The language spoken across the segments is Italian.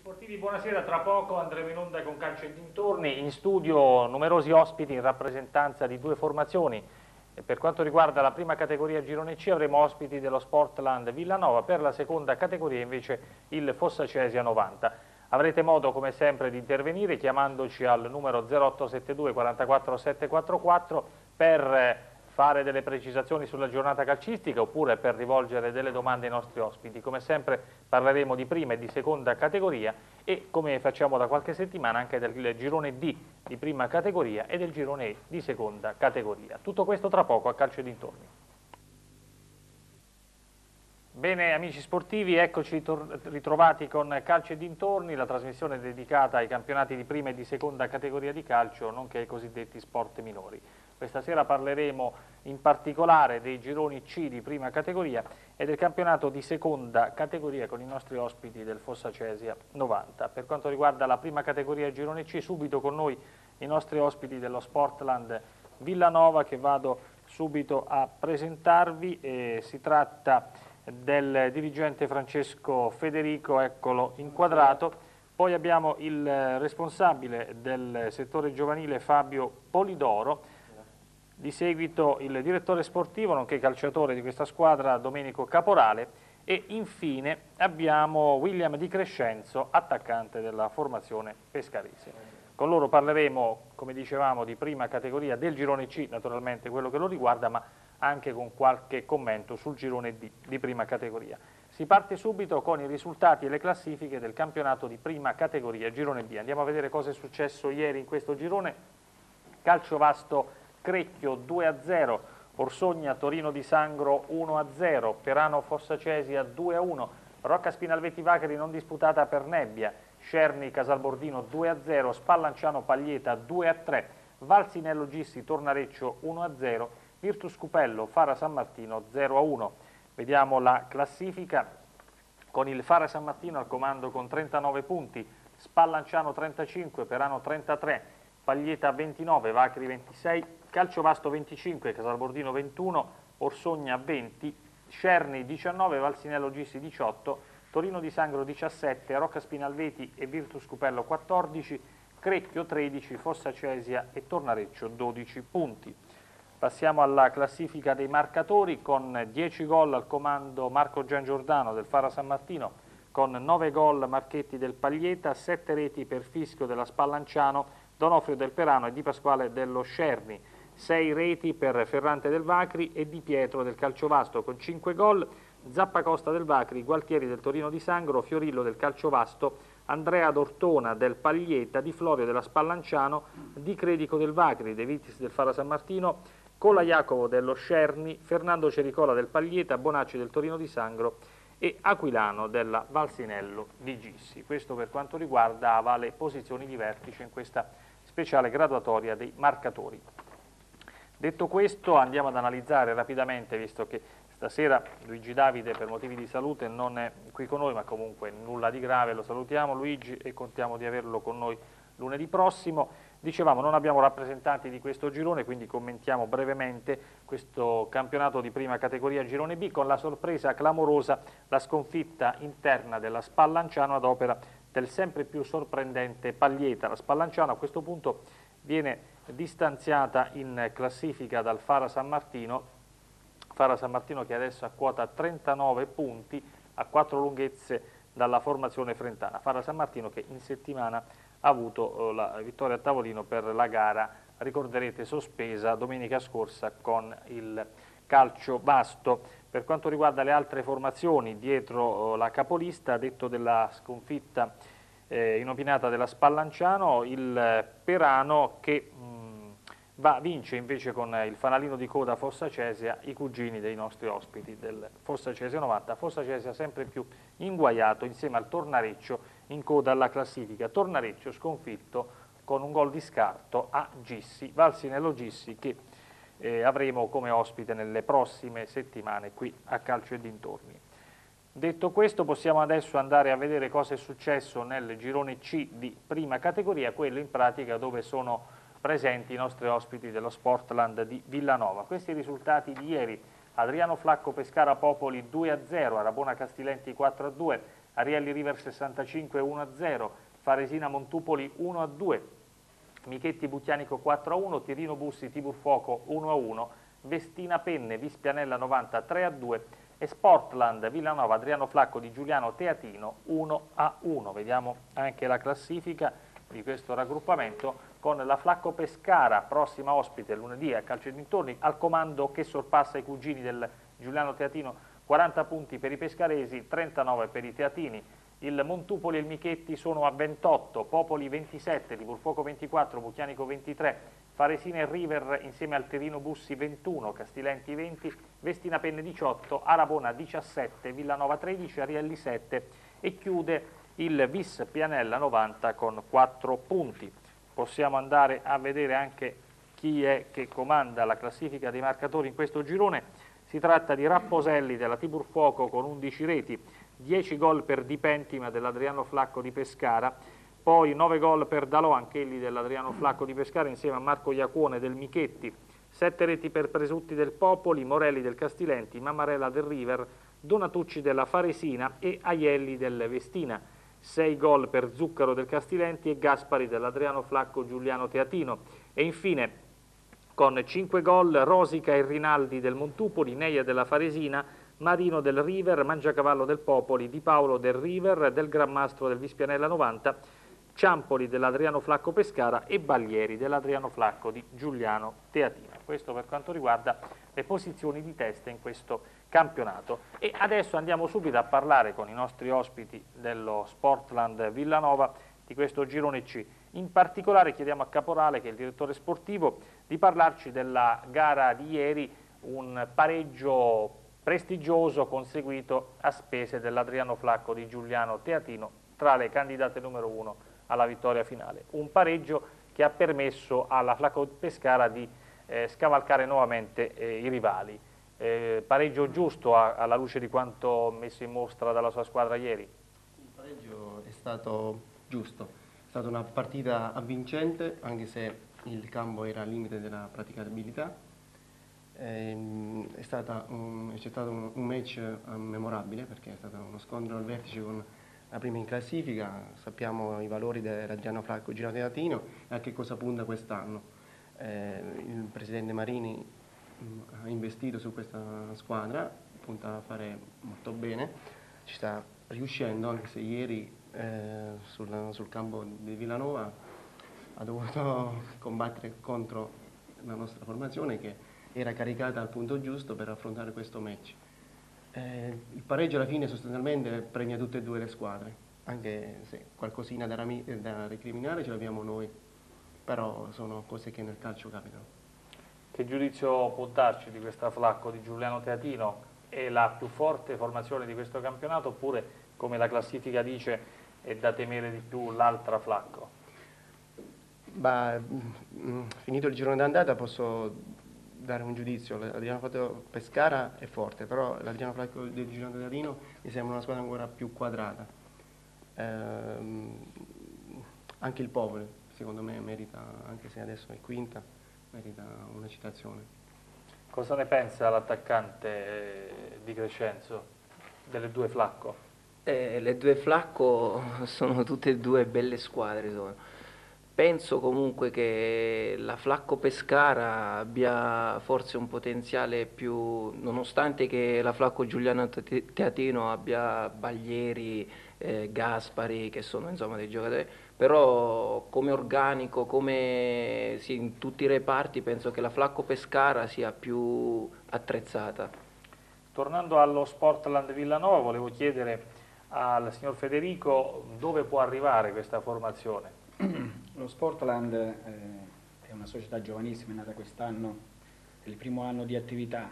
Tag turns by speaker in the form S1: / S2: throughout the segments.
S1: sportivi, buonasera. Tra poco andremo in onda con calcio e dintorni. In studio numerosi ospiti in rappresentanza di due formazioni. Per quanto riguarda la prima categoria Girone C avremo ospiti dello Sportland Villanova, per la seconda categoria invece il Fossa Cesia 90. Avrete modo come sempre di intervenire chiamandoci al numero 0872 44 744 per fare delle precisazioni sulla giornata calcistica oppure per rivolgere delle domande ai nostri ospiti. Come sempre parleremo di prima e di seconda categoria e come facciamo da qualche settimana anche del girone D di prima categoria e del girone E di seconda categoria. Tutto questo tra poco a calcio dintorni. Bene amici sportivi, eccoci ritrovati con Calcio e dintorni, la trasmissione dedicata ai campionati di prima e di seconda categoria di calcio, nonché ai cosiddetti sport minori. Questa sera parleremo in particolare dei gironi C di prima categoria e del campionato di seconda categoria con i nostri ospiti del Fossa Cesia 90. Per quanto riguarda la prima categoria girone C, subito con noi i nostri ospiti dello Sportland Villanova che vado subito a presentarvi. E si tratta del dirigente Francesco Federico, eccolo inquadrato. Poi abbiamo il responsabile del settore giovanile Fabio Polidoro, di seguito il direttore sportivo, nonché calciatore di questa squadra, Domenico Caporale, e infine abbiamo William Di Crescenzo, attaccante della formazione pescarese. Con loro parleremo, come dicevamo, di prima categoria del girone C, naturalmente quello che lo riguarda, ma anche con qualche commento sul girone D di prima categoria. Si parte subito con i risultati e le classifiche del campionato di prima categoria, girone B. Andiamo a vedere cosa è successo ieri in questo girone. Calcio vasto Crecchio 2 a 0, Orsogna Torino di Sangro 1 a 0, Perano Fossa Cesia 2 a 1, Rocca Spinalvetti Vacari non disputata per nebbia, Scerni Casalbordino 2 a 0, Spallanciano Paglieta 2 a 3, Valsinello Gissi Tornareccio 1 a 0, Virtus Cupello Fara San Martino 0 a 1. Vediamo la classifica. Con il Fara San Martino al comando con 39 punti, Spallanciano 35, Perano 33, Paglieta 29, Vacri 26, Calcio Vasto 25, Casalbordino 21, Orsogna 20, Cerni 19, Valsinello Gissi 18, Torino di Sangro 17, Rocca Spinalveti e Virtus Cupello 14, Crecchio 13, Fossa Cesia e Tornareccio 12 punti. Passiamo alla classifica dei marcatori con 10 gol al comando Marco Gian Giordano del Fara San Martino, con 9 gol Marchetti del Paglieta, 7 reti per Fischio della Spallanciano, Donofrio del Perano e Di Pasquale dello Scerni. 6 reti per Ferrante del Vacri e Di Pietro del Calciovasto con 5 gol, Zappacosta del Vacri, Gualtieri del Torino di Sangro, Fiorillo del Calciovasto, Andrea D'Ortona del Paglietta, Di Florio della Spallanciano, Di Credico del Vacri, De Vitis del Fara San Martino, Cola Jacopo dello Scerni, Fernando Cericola del Paglieta, Bonacci del Torino di Sangro e Aquilano della Valsinello di Gissi. Questo per quanto riguarda le posizioni di vertice in questa speciale graduatoria dei marcatori. Detto questo andiamo ad analizzare rapidamente, visto che stasera Luigi Davide per motivi di salute non è qui con noi, ma comunque nulla di grave, lo salutiamo Luigi e contiamo di averlo con noi lunedì prossimo. Dicevamo non abbiamo rappresentanti di questo girone, quindi commentiamo brevemente questo campionato di prima categoria girone B con la sorpresa clamorosa, la sconfitta interna della Spallanciano ad opera del sempre più sorprendente Paglieta. La Spallanciano a questo punto viene distanziata in classifica dal Fara San Martino, Fara San Martino che adesso ha quota 39 punti, a 4 lunghezze dalla formazione frentana. Fara San Martino che in settimana ha avuto eh, la vittoria a tavolino per la gara, ricorderete, sospesa domenica scorsa con il calcio basto. Per quanto riguarda le altre formazioni, dietro eh, la capolista, detto della sconfitta eh, inopinata della Spallanciano, il Perano che mh, va, vince invece con il fanalino di coda Fossa Cesia i cugini dei nostri ospiti del Fossa Cesia 90, Fossa Cesia sempre più inguaiato insieme al Tornareccio in coda alla classifica, Tornareccio sconfitto con un gol di scarto a Gissi, Valsinello Gissi che eh, avremo come ospite nelle prossime settimane qui a Calcio e dintorni. Detto questo possiamo adesso andare a vedere cosa è successo nel girone C di prima categoria, quello in pratica dove sono presenti i nostri ospiti dello Sportland di Villanova. Questi risultati di ieri, Adriano Flacco Pescara Popoli 2-0, Arabona Castilenti 4-2, Arielli River 65 1-0, Faresina Montupoli 1-2, Michetti Bucchianico 4-1, Tirino Bussi Tibur Fuoco 1-1, Vestina Penne Vispianella 90 3-2 e Sportland Villanova Adriano Flacco di Giuliano Teatino 1-1. Vediamo anche la classifica di questo raggruppamento con la Flacco Pescara, prossima ospite lunedì a calcio dintorni, al comando che sorpassa i cugini del Giuliano Teatino, 40 punti per i pescaresi, 39 per i teatini. Il Montupoli e il Michetti sono a 28, Popoli 27, Livorfuoco 24, Buchianico 23, Faresina e River insieme al Terino Bussi 21, Castilenti 20, Vestina Penne 18, Arabona 17, Villanova 13, Arielli 7 e chiude il Vis Pianella 90 con 4 punti. Possiamo andare a vedere anche chi è che comanda la classifica dei marcatori in questo girone. Si tratta di Rapposelli della Tibur Fuoco con 11 reti, 10 gol per Di Pentima dell'Adriano Flacco di Pescara, poi 9 gol per Dalò, anch'egli dell'Adriano Flacco di Pescara insieme a Marco Iacuone del Michetti, 7 reti per Presutti del Popoli, Morelli del Castilenti, Mammarella del River, Donatucci della Faresina e Aielli del Vestina. 6 gol per Zuccaro del Castilenti e Gaspari dell'Adriano Flacco Giuliano Teatino. E infine con 5 gol Rosica e Rinaldi del Montupoli, Neia della Faresina, Marino del River, Mangiacavallo del Popoli, Di Paolo del River, del Gran Mastro del Vispianella 90, Ciampoli dell'Adriano Flacco Pescara e Baglieri dell'Adriano Flacco di Giuliano Teatina. Questo per quanto riguarda le posizioni di testa in questo campionato. E adesso andiamo subito a parlare con i nostri ospiti dello Sportland Villanova di questo girone C. In particolare chiediamo a Caporale, che è il direttore sportivo, di parlarci della gara di ieri, un pareggio prestigioso conseguito a spese dell'Adriano Flacco di Giuliano Teatino tra le candidate numero uno alla vittoria finale. Un pareggio che ha permesso alla Flacco Pescara di eh, scavalcare nuovamente eh, i rivali. Eh, pareggio giusto a, alla luce di quanto messo in mostra dalla sua squadra ieri?
S2: Il pareggio è stato giusto. È stata una partita avvincente, anche se il campo era al limite della praticabilità. Ehm, è, stato un, un, match memorabile perché è stato uno scontro al vertice con la prima in classifica, sappiamo i valori del Giano Flacco Girato Latino e a che cosa punta quest'anno. Eh, il presidente Marini ha investito su questa squadra, punta a fare molto bene, ci sta riuscendo anche se ieri eh, sul, sul, campo di Villanova ha dovuto combattere contro la nostra formazione che era caricata al punto giusto per affrontare questo match. Eh, il pareggio alla fine sostanzialmente premia tutte e due le squadre, anche se qualcosina da, da recriminare ce l'abbiamo noi, però sono cose che nel calcio capitano.
S1: Che giudizio può darci di questa Flacco di Giuliano Teatino? È la più forte formazione di questo campionato oppure, come la classifica dice, è da temere di più l'altra Flacco?
S2: Bah, mm, finito il girone d'andata posso dare un giudizio, l'Adriano Flacco Pescara è forte, però l'Adriano Flacco del girone d'Adino mi sembra una squadra ancora più quadrata. Ehm, anche il Popolo, secondo me, merita, anche se adesso è quinta, merita una citazione.
S1: Cosa ne pensa l'attaccante di Crescenzo delle due Flacco?
S3: Eh, le due Flacco sono tutte e due belle squadre. Sono. Penso comunque che la Flacco Pescara abbia forse un potenziale più, nonostante che la Flacco Giuliano Teatino abbia Baglieri, eh, Gaspari, che sono insomma dei giocatori, però come organico, come sì, in tutti i reparti penso che la Flacco Pescara sia più attrezzata.
S1: Tornando allo Sportland Villanova, volevo chiedere al signor Federico dove può arrivare questa formazione?
S4: Lo Sportland eh, è una società giovanissima, è nata quest'anno, è il primo anno di attività,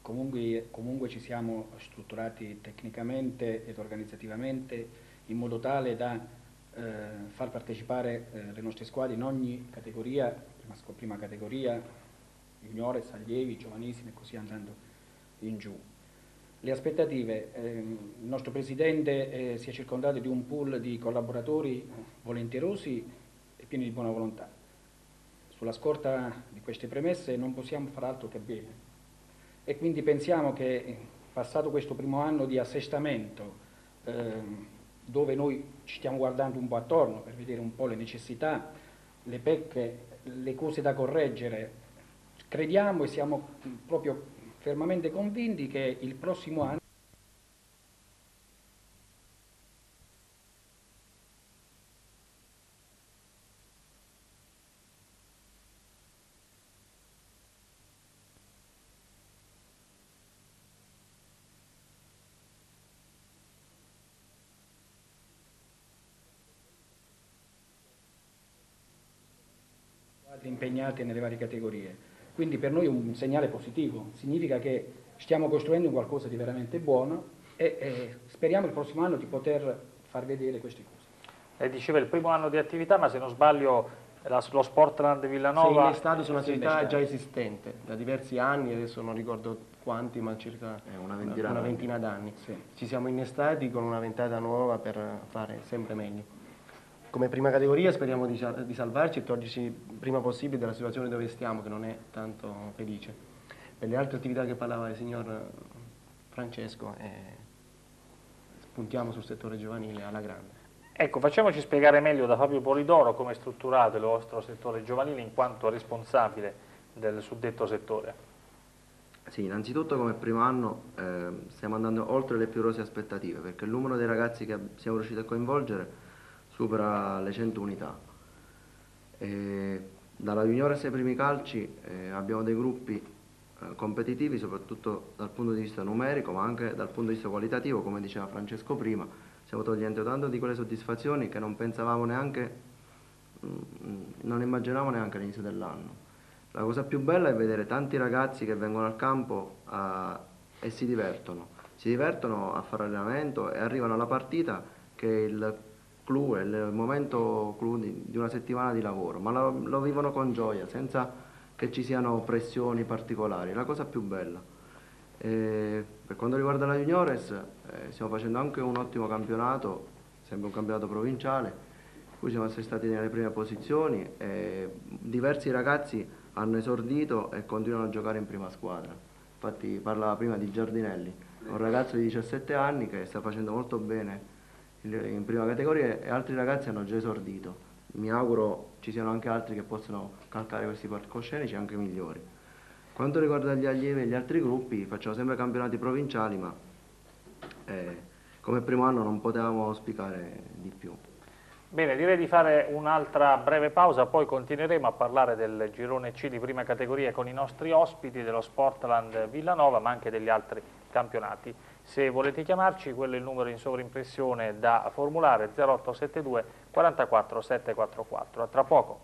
S4: comunque, comunque ci siamo strutturati tecnicamente ed organizzativamente in modo tale da eh, far partecipare eh, le nostre squadre in ogni categoria, prima, prima categoria, juniores, allievi, giovanissimi e così andando in giù. Le aspettative, eh, il nostro Presidente eh, si è circondato di un pool di collaboratori volentierosi pieni di buona volontà. Sulla scorta di queste premesse non possiamo far altro che bene e quindi pensiamo che passato questo primo anno di assestamento, eh, dove noi ci stiamo guardando un po' attorno per vedere un po' le necessità, le pecche, le cose da correggere. Crediamo e siamo proprio fermamente convinti che il prossimo anno impegnate nelle varie categorie. Quindi per noi è un segnale positivo, significa che stiamo costruendo qualcosa di veramente buono e, e speriamo il prossimo anno di poter far vedere queste cose.
S1: Lei diceva il primo anno di attività, ma se non sbaglio la, lo Sportland Villanova...
S2: Sì, innestate su una società già esistente, da diversi anni, adesso non ricordo quanti, ma circa una ventina, una ventina d'anni. Sì. Ci siamo innestati con una ventata nuova per fare sempre meglio come prima categoria speriamo di, di salvarci e toglierci prima possibile dalla situazione dove stiamo, che non è tanto felice. Per le altre attività che parlava il signor Francesco, eh, puntiamo sul settore giovanile alla grande.
S1: Ecco, facciamoci spiegare meglio da Fabio Polidoro come è strutturato il vostro settore giovanile in quanto responsabile del suddetto settore.
S5: Sì, innanzitutto come primo anno eh, stiamo andando oltre le più rose aspettative perché il numero dei ragazzi che siamo riusciti a coinvolgere supera le 100 unità. E dalla juniores ai primi calci eh, abbiamo dei gruppi eh, competitivi soprattutto dal punto di vista numerico ma anche dal punto di vista qualitativo come diceva Francesco prima. Stiamo togliendo tanto di quelle soddisfazioni che non pensavamo neanche mh, mm, non immaginavamo neanche all'inizio dell'anno. La cosa più bella è vedere tanti ragazzi che vengono al campo uh, e si divertono. Si divertono a fare allenamento e arrivano alla partita che il clou, è il momento clou di, di una settimana di lavoro, ma lo, lo, vivono con gioia, senza che ci siano pressioni particolari, è la cosa più bella. E per quanto riguarda la Juniores, eh, stiamo facendo anche un ottimo campionato, sempre un campionato provinciale, in cui siamo stati nelle prime posizioni e diversi ragazzi hanno esordito e continuano a giocare in prima squadra. Infatti parlava prima di Giardinelli, un ragazzo di 17 anni che sta facendo molto bene in prima categoria e altri ragazzi hanno già esordito. Mi auguro ci siano anche altri che possano calcare questi palcoscenici anche migliori. Quanto riguarda gli allievi e gli altri gruppi, facciamo sempre campionati provinciali, ma eh, come primo anno non potevamo auspicare di più.
S1: Bene, direi di fare un'altra breve pausa, poi continueremo a parlare del girone C di prima categoria con i nostri ospiti dello Sportland Villanova, ma anche degli altri campionati. Se volete chiamarci, quello è il numero in sovrimpressione da formulare 0872 44 744. A tra poco.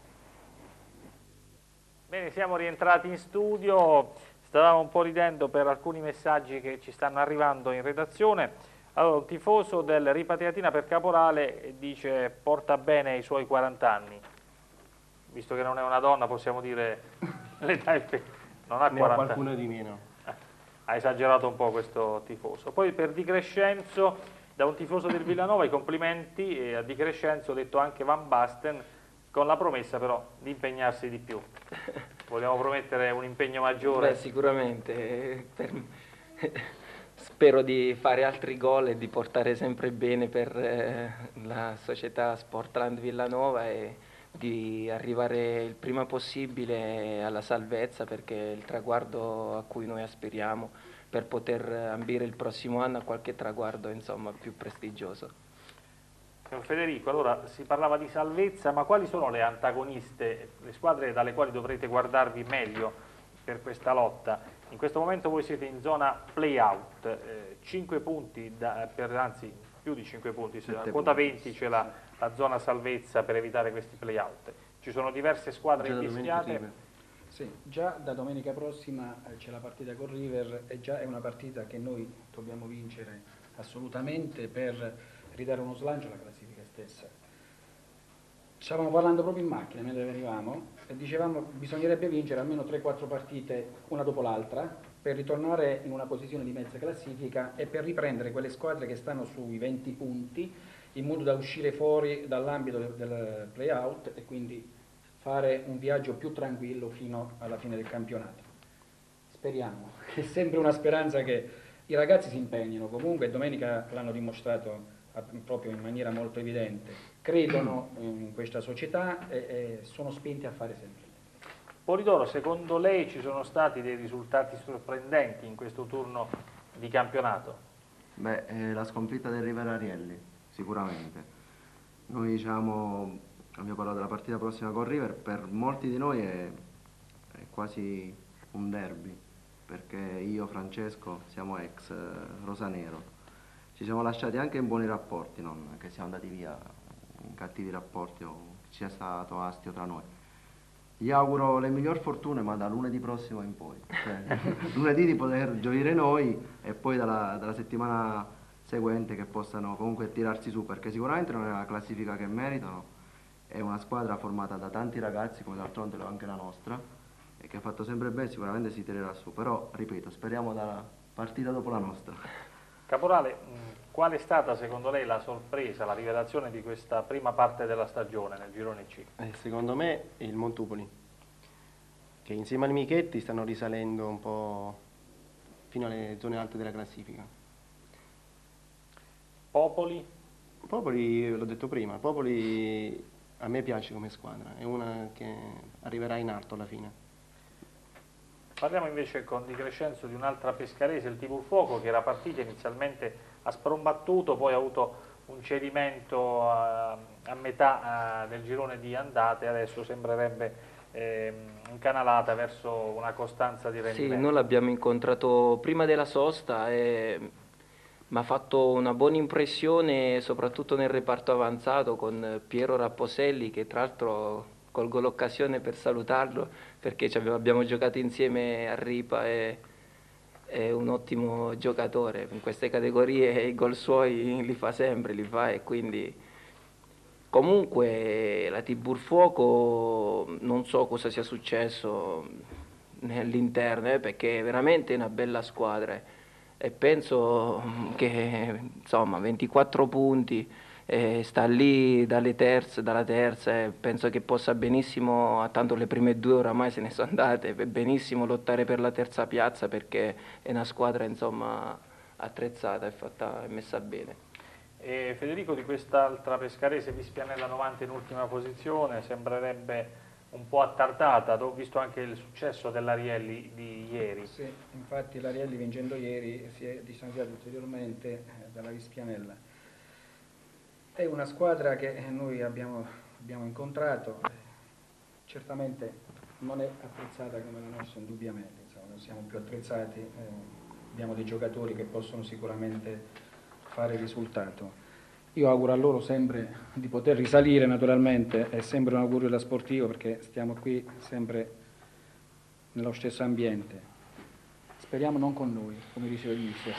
S1: Bene, siamo rientrati in studio, stavamo un po' ridendo per alcuni messaggi che ci stanno arrivando in redazione. Allora, un tifoso del Ripatriatina per Caporale dice porta bene i suoi 40 anni. Visto che non è una donna, possiamo dire l'età è non ha 40
S2: anni. qualcuno di meno
S1: ha esagerato un po' questo tifoso. Poi per Di Crescenzo, da un tifoso del Villanova, i complimenti e a Di Crescenzo ho detto anche Van Basten, con la promessa però di impegnarsi di più. Vogliamo promettere un impegno maggiore?
S3: Beh, sicuramente. Per... Spero di fare altri gol e di portare sempre bene per eh, la società Sportland Villanova e di arrivare il prima possibile alla salvezza perché è il traguardo a cui noi aspiriamo per poter ambire il prossimo anno a qualche traguardo insomma, più prestigioso.
S1: Federico, allora si parlava di salvezza, ma quali sono le antagoniste, le squadre dalle quali dovrete guardarvi meglio per questa lotta? In questo momento voi siete in zona play-out, eh, 5 punti, da, per, anzi più di 5 punti, a quota 20 ce l'ha la zona salvezza per evitare questi play-out. Ci sono diverse squadre invischiate.
S4: Sì, già da domenica prossima eh, c'è la partita con River e già è una partita che noi dobbiamo vincere assolutamente per ridare uno slancio alla classifica stessa. Stavamo parlando proprio in macchina mentre venivamo e dicevamo che bisognerebbe vincere almeno 3-4 partite una dopo l'altra per ritornare in una posizione di mezza classifica e per riprendere quelle squadre che stanno sui 20 punti in modo da uscire fuori dall'ambito del, del play-out e quindi fare un viaggio più tranquillo fino alla fine del campionato. Speriamo, è sempre una speranza che i ragazzi si impegnino, comunque domenica l'hanno dimostrato proprio in maniera molto evidente, credono in questa società e, e sono spinti a fare sempre meglio.
S1: Polidoro, secondo lei ci sono stati dei risultati sorprendenti in questo turno di campionato?
S5: Beh, eh, la sconfitta del Rivera Arielli, sicuramente. Noi diciamo, abbiamo parlato della partita prossima con River, per molti di noi è, è quasi un derby, perché io, Francesco, siamo ex eh, rosanero. Ci siamo lasciati anche in buoni rapporti, non che siamo andati via in cattivi rapporti o ci sia stato astio tra noi. Gli auguro le migliori fortune, ma da lunedì prossimo in poi. Cioè, lunedì di poter gioire noi e poi dalla, dalla, settimana seguente che possano comunque tirarsi su, perché sicuramente non è una classifica che meritano, è una squadra formata da tanti ragazzi, come d'altronde lo è anche la nostra, e che ha fatto sempre bene, sicuramente si tirerà su, però ripeto, speriamo dalla partita dopo la nostra.
S1: Caporale, qual è stata secondo lei la sorpresa, la rivelazione di questa prima parte della stagione nel girone C?
S2: Eh, secondo me il Montupoli, che insieme al Michetti stanno risalendo un po' fino alle zone alte della classifica.
S1: Popoli?
S2: Popoli, l'ho detto prima, Popoli a me piace come squadra, è una che arriverà in alto alla fine.
S1: Parliamo invece con Di Crescenzo di un'altra pescarese, il Tibur che era partita inizialmente a sprombattuto, poi ha avuto un cedimento a, a metà a, del girone di andate, adesso sembrerebbe eh, incanalata verso una costanza di rendimento.
S3: Sì, noi l'abbiamo incontrato prima della sosta e mi ha fatto una buona impressione soprattutto nel reparto avanzato con Piero Rapposelli che tra l'altro colgo l'occasione per salutarlo perché abbiamo giocato insieme a Ripa e è un ottimo giocatore, in queste categorie i gol suoi li fa sempre, li fa e quindi comunque la Tibur Fuoco non so cosa sia successo nell'interno eh, perché è veramente una bella squadra e penso che insomma 24 punti eh, sta lì terze, dalla terza e penso che possa benissimo, tanto le prime due oramai se ne sono andate, benissimo lottare per la terza piazza perché è una squadra insomma, attrezzata e messa bene.
S1: E Federico di quest'altra pescarese Vispianella 90 in ultima posizione sembrerebbe un po' attardata, ho visto anche il successo dell'Arielli di ieri.
S4: Sì, infatti l'Arielli vincendo ieri si è distanziato ulteriormente eh, dalla Vispianella. È una squadra che noi abbiamo, abbiamo incontrato, certamente non è attrezzata come la nostra indubbiamente, insomma, non siamo più attrezzati, eh, abbiamo dei giocatori che possono sicuramente fare risultato. Io auguro a loro sempre di poter risalire naturalmente, è sempre un augurio da sportivo perché stiamo qui sempre nello stesso ambiente. Speriamo non con noi, come diceva il mister.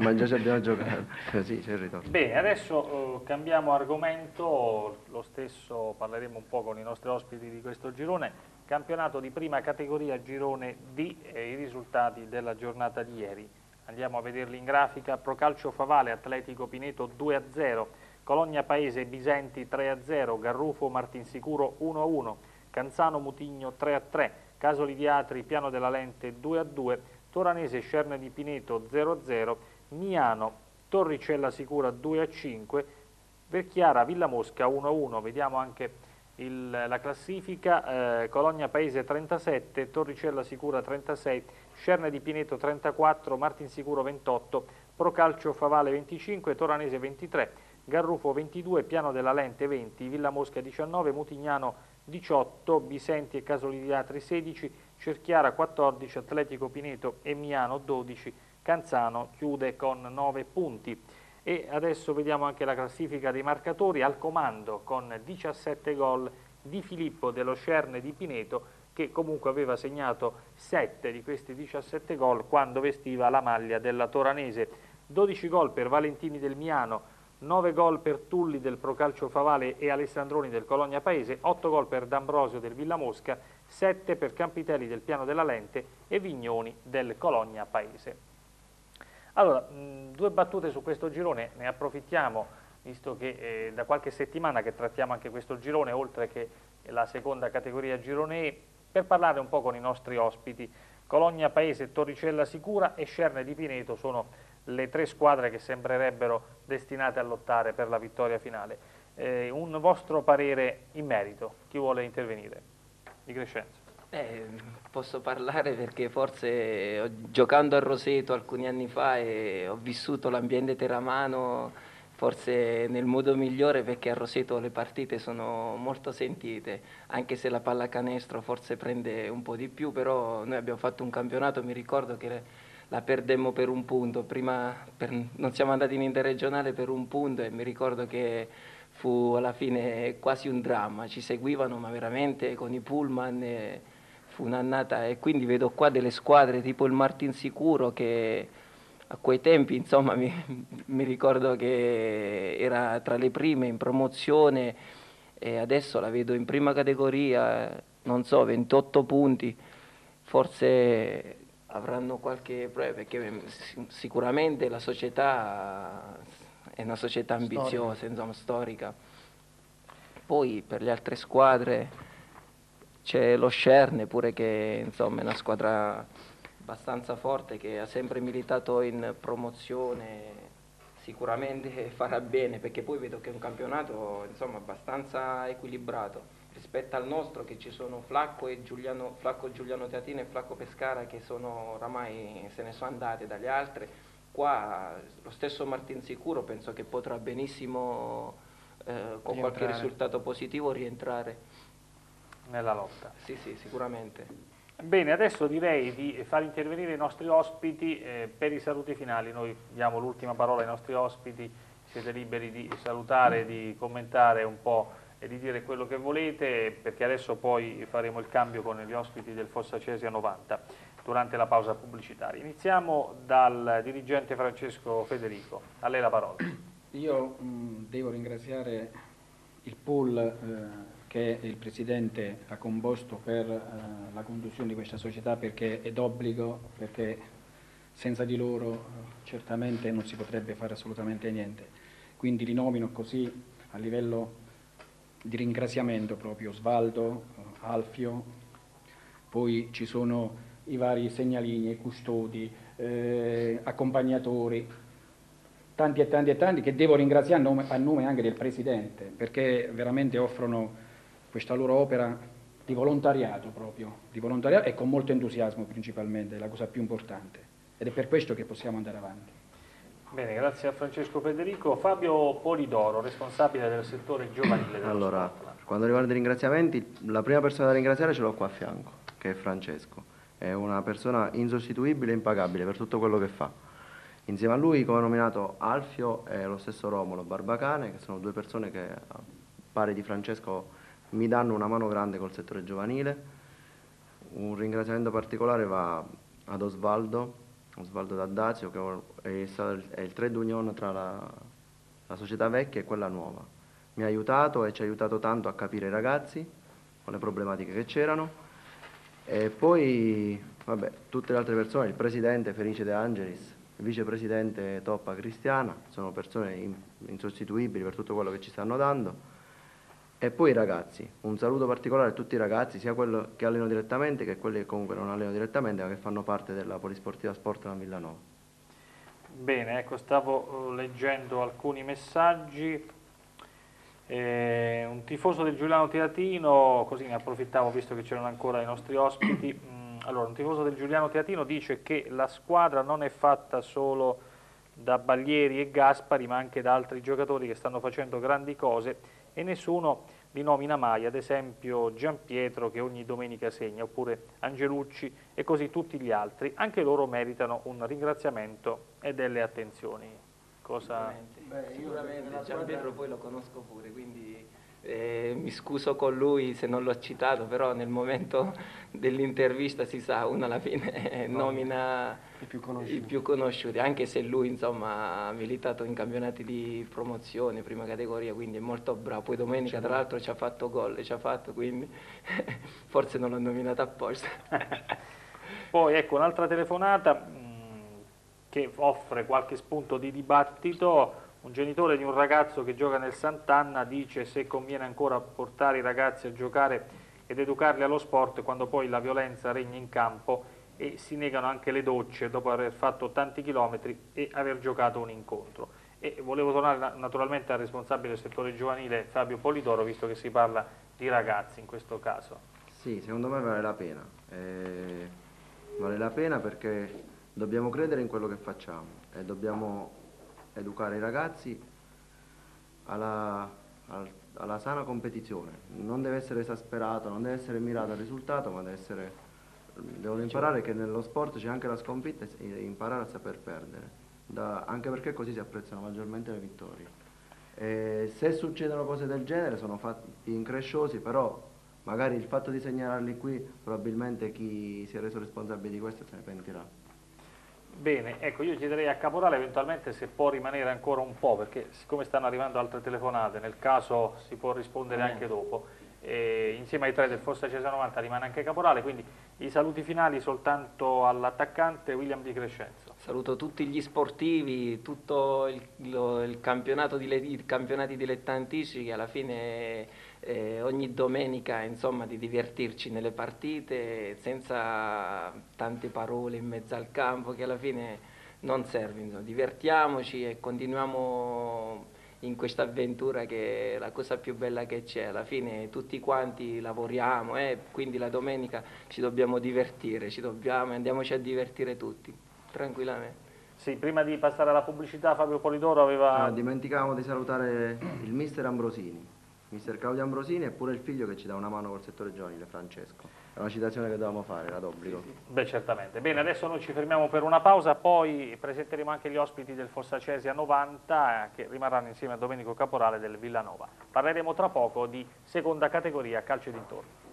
S5: Ma già ci abbiamo giocato, sì, c'è il ritorno.
S1: Bene, adesso eh, cambiamo argomento, lo stesso parleremo un po' con i nostri ospiti di questo girone. Campionato di prima categoria, girone D, e i risultati della giornata di ieri. Andiamo a vederli in grafica. Procalcio Favale, Atletico Pineto 2-0, Cologna Paese Bisenti 3-0, Garrufo Martinsicuro 1-1, Canzano Mutigno 3-3, Casoli di Atri Piano della Lente 2-2, Toranese Scerne di Pineto 0-0, Miano Torricella Sicura 2-5, Verchiara Villa Mosca 1-1, vediamo anche il, la classifica, eh, Cologna Paese 37, Torricella Sicura 36, Scerne di Pineto 34, Martinsicuro 28, Procalcio Favale 25, Toranese 23, Garrufo 22, Piano della Lente 20, Villa Mosca 19, Mutignano 18, Bisenti e Casoli di Atri 16, Cerchiara 14, Atletico Pineto e Miano 12, Canzano chiude con 9 punti. E adesso vediamo anche la classifica dei marcatori al comando con 17 gol di Filippo dello Scerne di Pineto che comunque aveva segnato 7 di questi 17 gol quando vestiva la maglia della Toranese. 12 gol per Valentini del Miano, 9 gol per Tulli del Procalcio Favale e Alessandroni del Cologna Paese, 8 gol per D'Ambrosio del Villa Mosca, 7 per Campitelli del Piano della Lente e Vignoni del Cologna Paese. Allora, mh, due battute su questo girone, ne approfittiamo, visto che eh, da qualche settimana che trattiamo anche questo girone, oltre che la seconda categoria girone E, per parlare un po' con i nostri ospiti. Cologna Paese, Torricella Sicura e Scerne di Pineto sono le tre squadre che sembrerebbero destinate a lottare per la vittoria finale. Eh, un vostro parere in merito, chi vuole intervenire? Di Crescenzo.
S3: Eh, posso parlare perché forse giocando a Roseto alcuni anni fa e ho vissuto l'ambiente teramano forse nel modo migliore perché a Roseto le partite sono molto sentite, anche se la pallacanestro forse prende un po' di più, però noi abbiamo fatto un campionato, mi ricordo che la perdemmo per un punto, prima per, non siamo andati in interregionale per un punto e mi ricordo che fu alla fine quasi un dramma, ci seguivano ma veramente con i pullman fu un'annata e quindi vedo qua delle squadre tipo il Martin Sicuro che a quei tempi insomma mi, mi, ricordo che era tra le prime in promozione e adesso la vedo in prima categoria, non so, 28 punti, forse avranno qualche problema perché sicuramente la società è una società ambiziosa, storica. insomma storica. Poi per le altre squadre c'è lo Scerne pure che insomma è una squadra abbastanza forte che ha sempre militato in promozione, sicuramente farà bene perché poi vedo che è un campionato insomma, abbastanza equilibrato rispetto al nostro che ci sono Flacco, e Giuliano, Flacco Giuliano Teatino e Flacco Pescara che sono oramai se ne sono andati dagli altri. Qua lo stesso Martin Sicuro penso che potrà benissimo eh, con qualche risultato positivo rientrare
S1: nella lotta.
S3: Sì, sì, sicuramente.
S1: Bene, adesso direi di far intervenire i nostri ospiti eh, per i saluti finali. Noi diamo l'ultima parola ai nostri ospiti, siete liberi di salutare, di commentare un po' e di dire quello che volete, perché adesso poi faremo il cambio con gli ospiti del Fossa Cesia 90 durante la pausa pubblicitaria. Iniziamo dal dirigente Francesco Federico. A lei la parola.
S4: Io mh, devo ringraziare il pool eh, che il Presidente ha composto per eh, la conduzione di questa società perché è d'obbligo, perché senza di loro eh, certamente non si potrebbe fare assolutamente niente. Quindi li nomino così a livello di ringraziamento proprio Osvaldo, eh, Alfio, poi ci sono i vari segnalini, custodi, eh, accompagnatori, tanti e tanti e tanti che devo ringraziare a nome, a nome anche del Presidente perché veramente offrono questa loro opera di volontariato proprio, di volontariato e con molto entusiasmo principalmente, è la cosa più importante ed è per questo che possiamo andare avanti.
S1: Bene, grazie a Francesco Federico. Fabio Polidoro, responsabile del settore giovanile.
S5: Allora, per quanto riguarda i ringraziamenti, la prima persona da ringraziare ce l'ho qua a fianco, che è Francesco. È una persona insostituibile e impagabile per tutto quello che fa. Insieme a lui, come nominato Alfio e lo stesso Romolo Barbacane, che sono due persone che, a pari di Francesco, mi danno una mano grande col settore giovanile. Un ringraziamento particolare va ad Osvaldo, Osvaldo D'Addazio, che è, il trade union tra la, la società vecchia e quella nuova. Mi ha aiutato e ci ha aiutato tanto a capire i ragazzi con le problematiche che c'erano. E poi, vabbè, tutte le altre persone, il presidente Felice De Angelis, il vicepresidente Toppa Cristiana, sono persone insostituibili per tutto quello che ci stanno dando. E poi i ragazzi, un saluto particolare a tutti i ragazzi, sia quelli che allenano direttamente che quelli che comunque non allenano direttamente ma che fanno parte della Polisportiva Sport a Villanova.
S1: Bene, ecco, stavo eh, leggendo alcuni messaggi. Eh, un tifoso del Giuliano Teatino, così ne approfittavo visto che c'erano ancora i nostri ospiti, mm, allora un tifoso del Giuliano Teatino dice che la squadra non è fatta solo da Baglieri e Gaspari ma anche da altri giocatori che stanno facendo grandi cose e nessuno li nomina mai, ad esempio Giampietro che ogni domenica segna, oppure Angelucci e così tutti gli altri, anche loro meritano un ringraziamento e delle attenzioni.
S3: Cosa... Sicuramente, Beh, Sicuramente. Giampietro poi lo conosco pure, quindi eh, mi scuso con lui se non l'ho citato, però nel momento dell'intervista si sa, uno alla fine nomina i più, i più, conosciuti, anche se lui insomma, ha militato in campionati di promozione, prima categoria, quindi è molto bravo. Poi domenica tra l'altro ci ha fatto gol, ci ha fatto, quindi forse non l'ho nominato apposta.
S1: Poi ecco un'altra telefonata mh, mm, che offre qualche spunto di dibattito un genitore di un ragazzo che gioca nel Sant'Anna dice se conviene ancora portare i ragazzi a giocare ed educarli allo sport quando poi la violenza regna in campo e si negano anche le docce dopo aver fatto tanti chilometri e aver giocato un incontro. E volevo tornare naturalmente al responsabile del settore giovanile Fabio Polidoro, visto che si parla di ragazzi in questo caso.
S5: Sì, secondo me vale la pena. Eh, vale la pena perché dobbiamo credere in quello che facciamo e dobbiamo educare i ragazzi alla, alla sana competizione. Non deve essere esasperato, non deve essere mirato al risultato, ma deve essere devono imparare che nello sport c'è anche la sconfitta e imparare a saper perdere, da, anche perché così si apprezzano maggiormente le vittorie. E se succedono cose del genere sono fatti incresciosi, però magari il fatto di segnalarli qui probabilmente chi si è reso responsabile di questo se ne pentirà.
S1: Bene, ecco io chiederei a Caporale eventualmente se può rimanere ancora un po', perché siccome stanno arrivando altre telefonate, nel caso si può rispondere anche dopo e insieme ai tre del Fossa Cesa 90 rimane anche Caporale, quindi i saluti finali soltanto all'attaccante William Di Crescenzo.
S3: Saluto tutti gli sportivi, tutto il, lo, il campionato di, i campionati dilettantistici che alla fine eh, ogni domenica insomma di divertirci nelle partite senza tante parole in mezzo al campo che alla fine non servono, divertiamoci e continuiamo in questa avventura che è la cosa più bella che c'è. Alla fine tutti quanti lavoriamo e eh? quindi la domenica ci dobbiamo divertire, ci dobbiamo, andiamoci a divertire tutti, tranquillamente.
S1: Sì, prima di passare alla pubblicità Fabio Polidoro aveva...
S5: Ah, dimenticavamo di salutare il mister Ambrosini mister Claudio Ambrosini e pure il figlio che ci dà una mano col settore giovanile, Francesco. È una citazione che dovevamo fare, era d'obbligo. Sì,
S1: sì. Beh, certamente. Bene, adesso noi ci fermiamo per una pausa, poi presenteremo anche gli ospiti del Fossa Cesia 90 eh, che rimarranno insieme a Domenico Caporale del Villanova. Parleremo tra poco di seconda categoria calcio dintorni.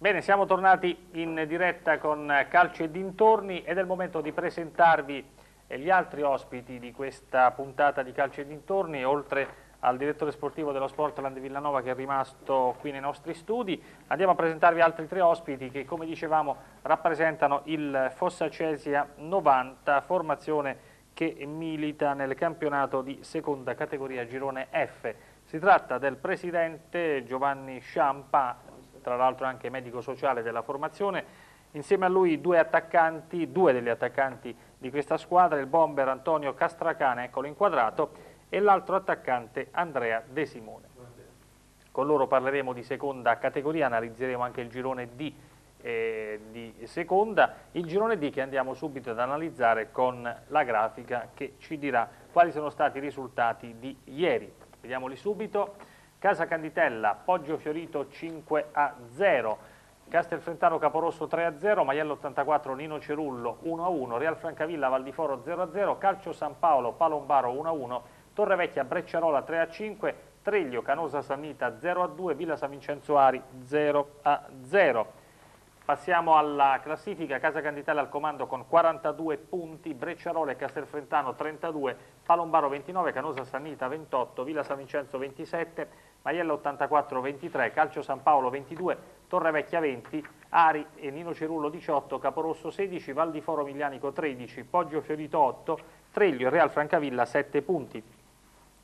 S1: Bene, siamo tornati in diretta con Calcio e dintorni ed è il momento di presentarvi e gli altri ospiti di questa puntata di Calcio e dintorni, oltre al direttore sportivo dello Sportland Villanova che è rimasto qui nei nostri studi, andiamo a presentarvi altri tre ospiti che come dicevamo rappresentano il Fossa Cesia 90, formazione che milita nel campionato di seconda categoria girone F. Si tratta del presidente Giovanni Sciampa, tra l'altro anche medico sociale della formazione, insieme a lui due attaccanti, due degli attaccanti di questa squadra, il bomber Antonio Castracane, eccolo inquadrato, e l'altro attaccante Andrea De Simone. Con loro parleremo di seconda categoria, analizzeremo anche il girone D eh, di seconda, il girone D che andiamo subito ad analizzare con la grafica che ci dirà quali sono stati i risultati di ieri. Vediamoli subito. Casa Canditella, Poggio Fiorito 5 a 0. Castelfrentano Caporosso 3-0, Maiello 84 Nino Cerullo 1-1, Real Francavilla Valdiforo 0-0, Calcio San Paolo Palombaro 1-1, Torrevecchia Brecciarola 3-5, Treglio Canosa Sannita 0-2, Villa San Vincenzo Ari 0-0. Passiamo alla classifica, Casa Canditella al comando con 42 punti, Brecciarola e Castelfrentano 32, Palombaro 29, Canosa Sannita 28, Villa San Vincenzo 27, Maiella 84 23, Calcio San Paolo 22, Torrevecchia 20, Ari e Nino Cerullo 18, Caporosso 16, Val di Foro Miglianico 13, Poggio Fiorito 8, Treglio e Real Francavilla 7 punti.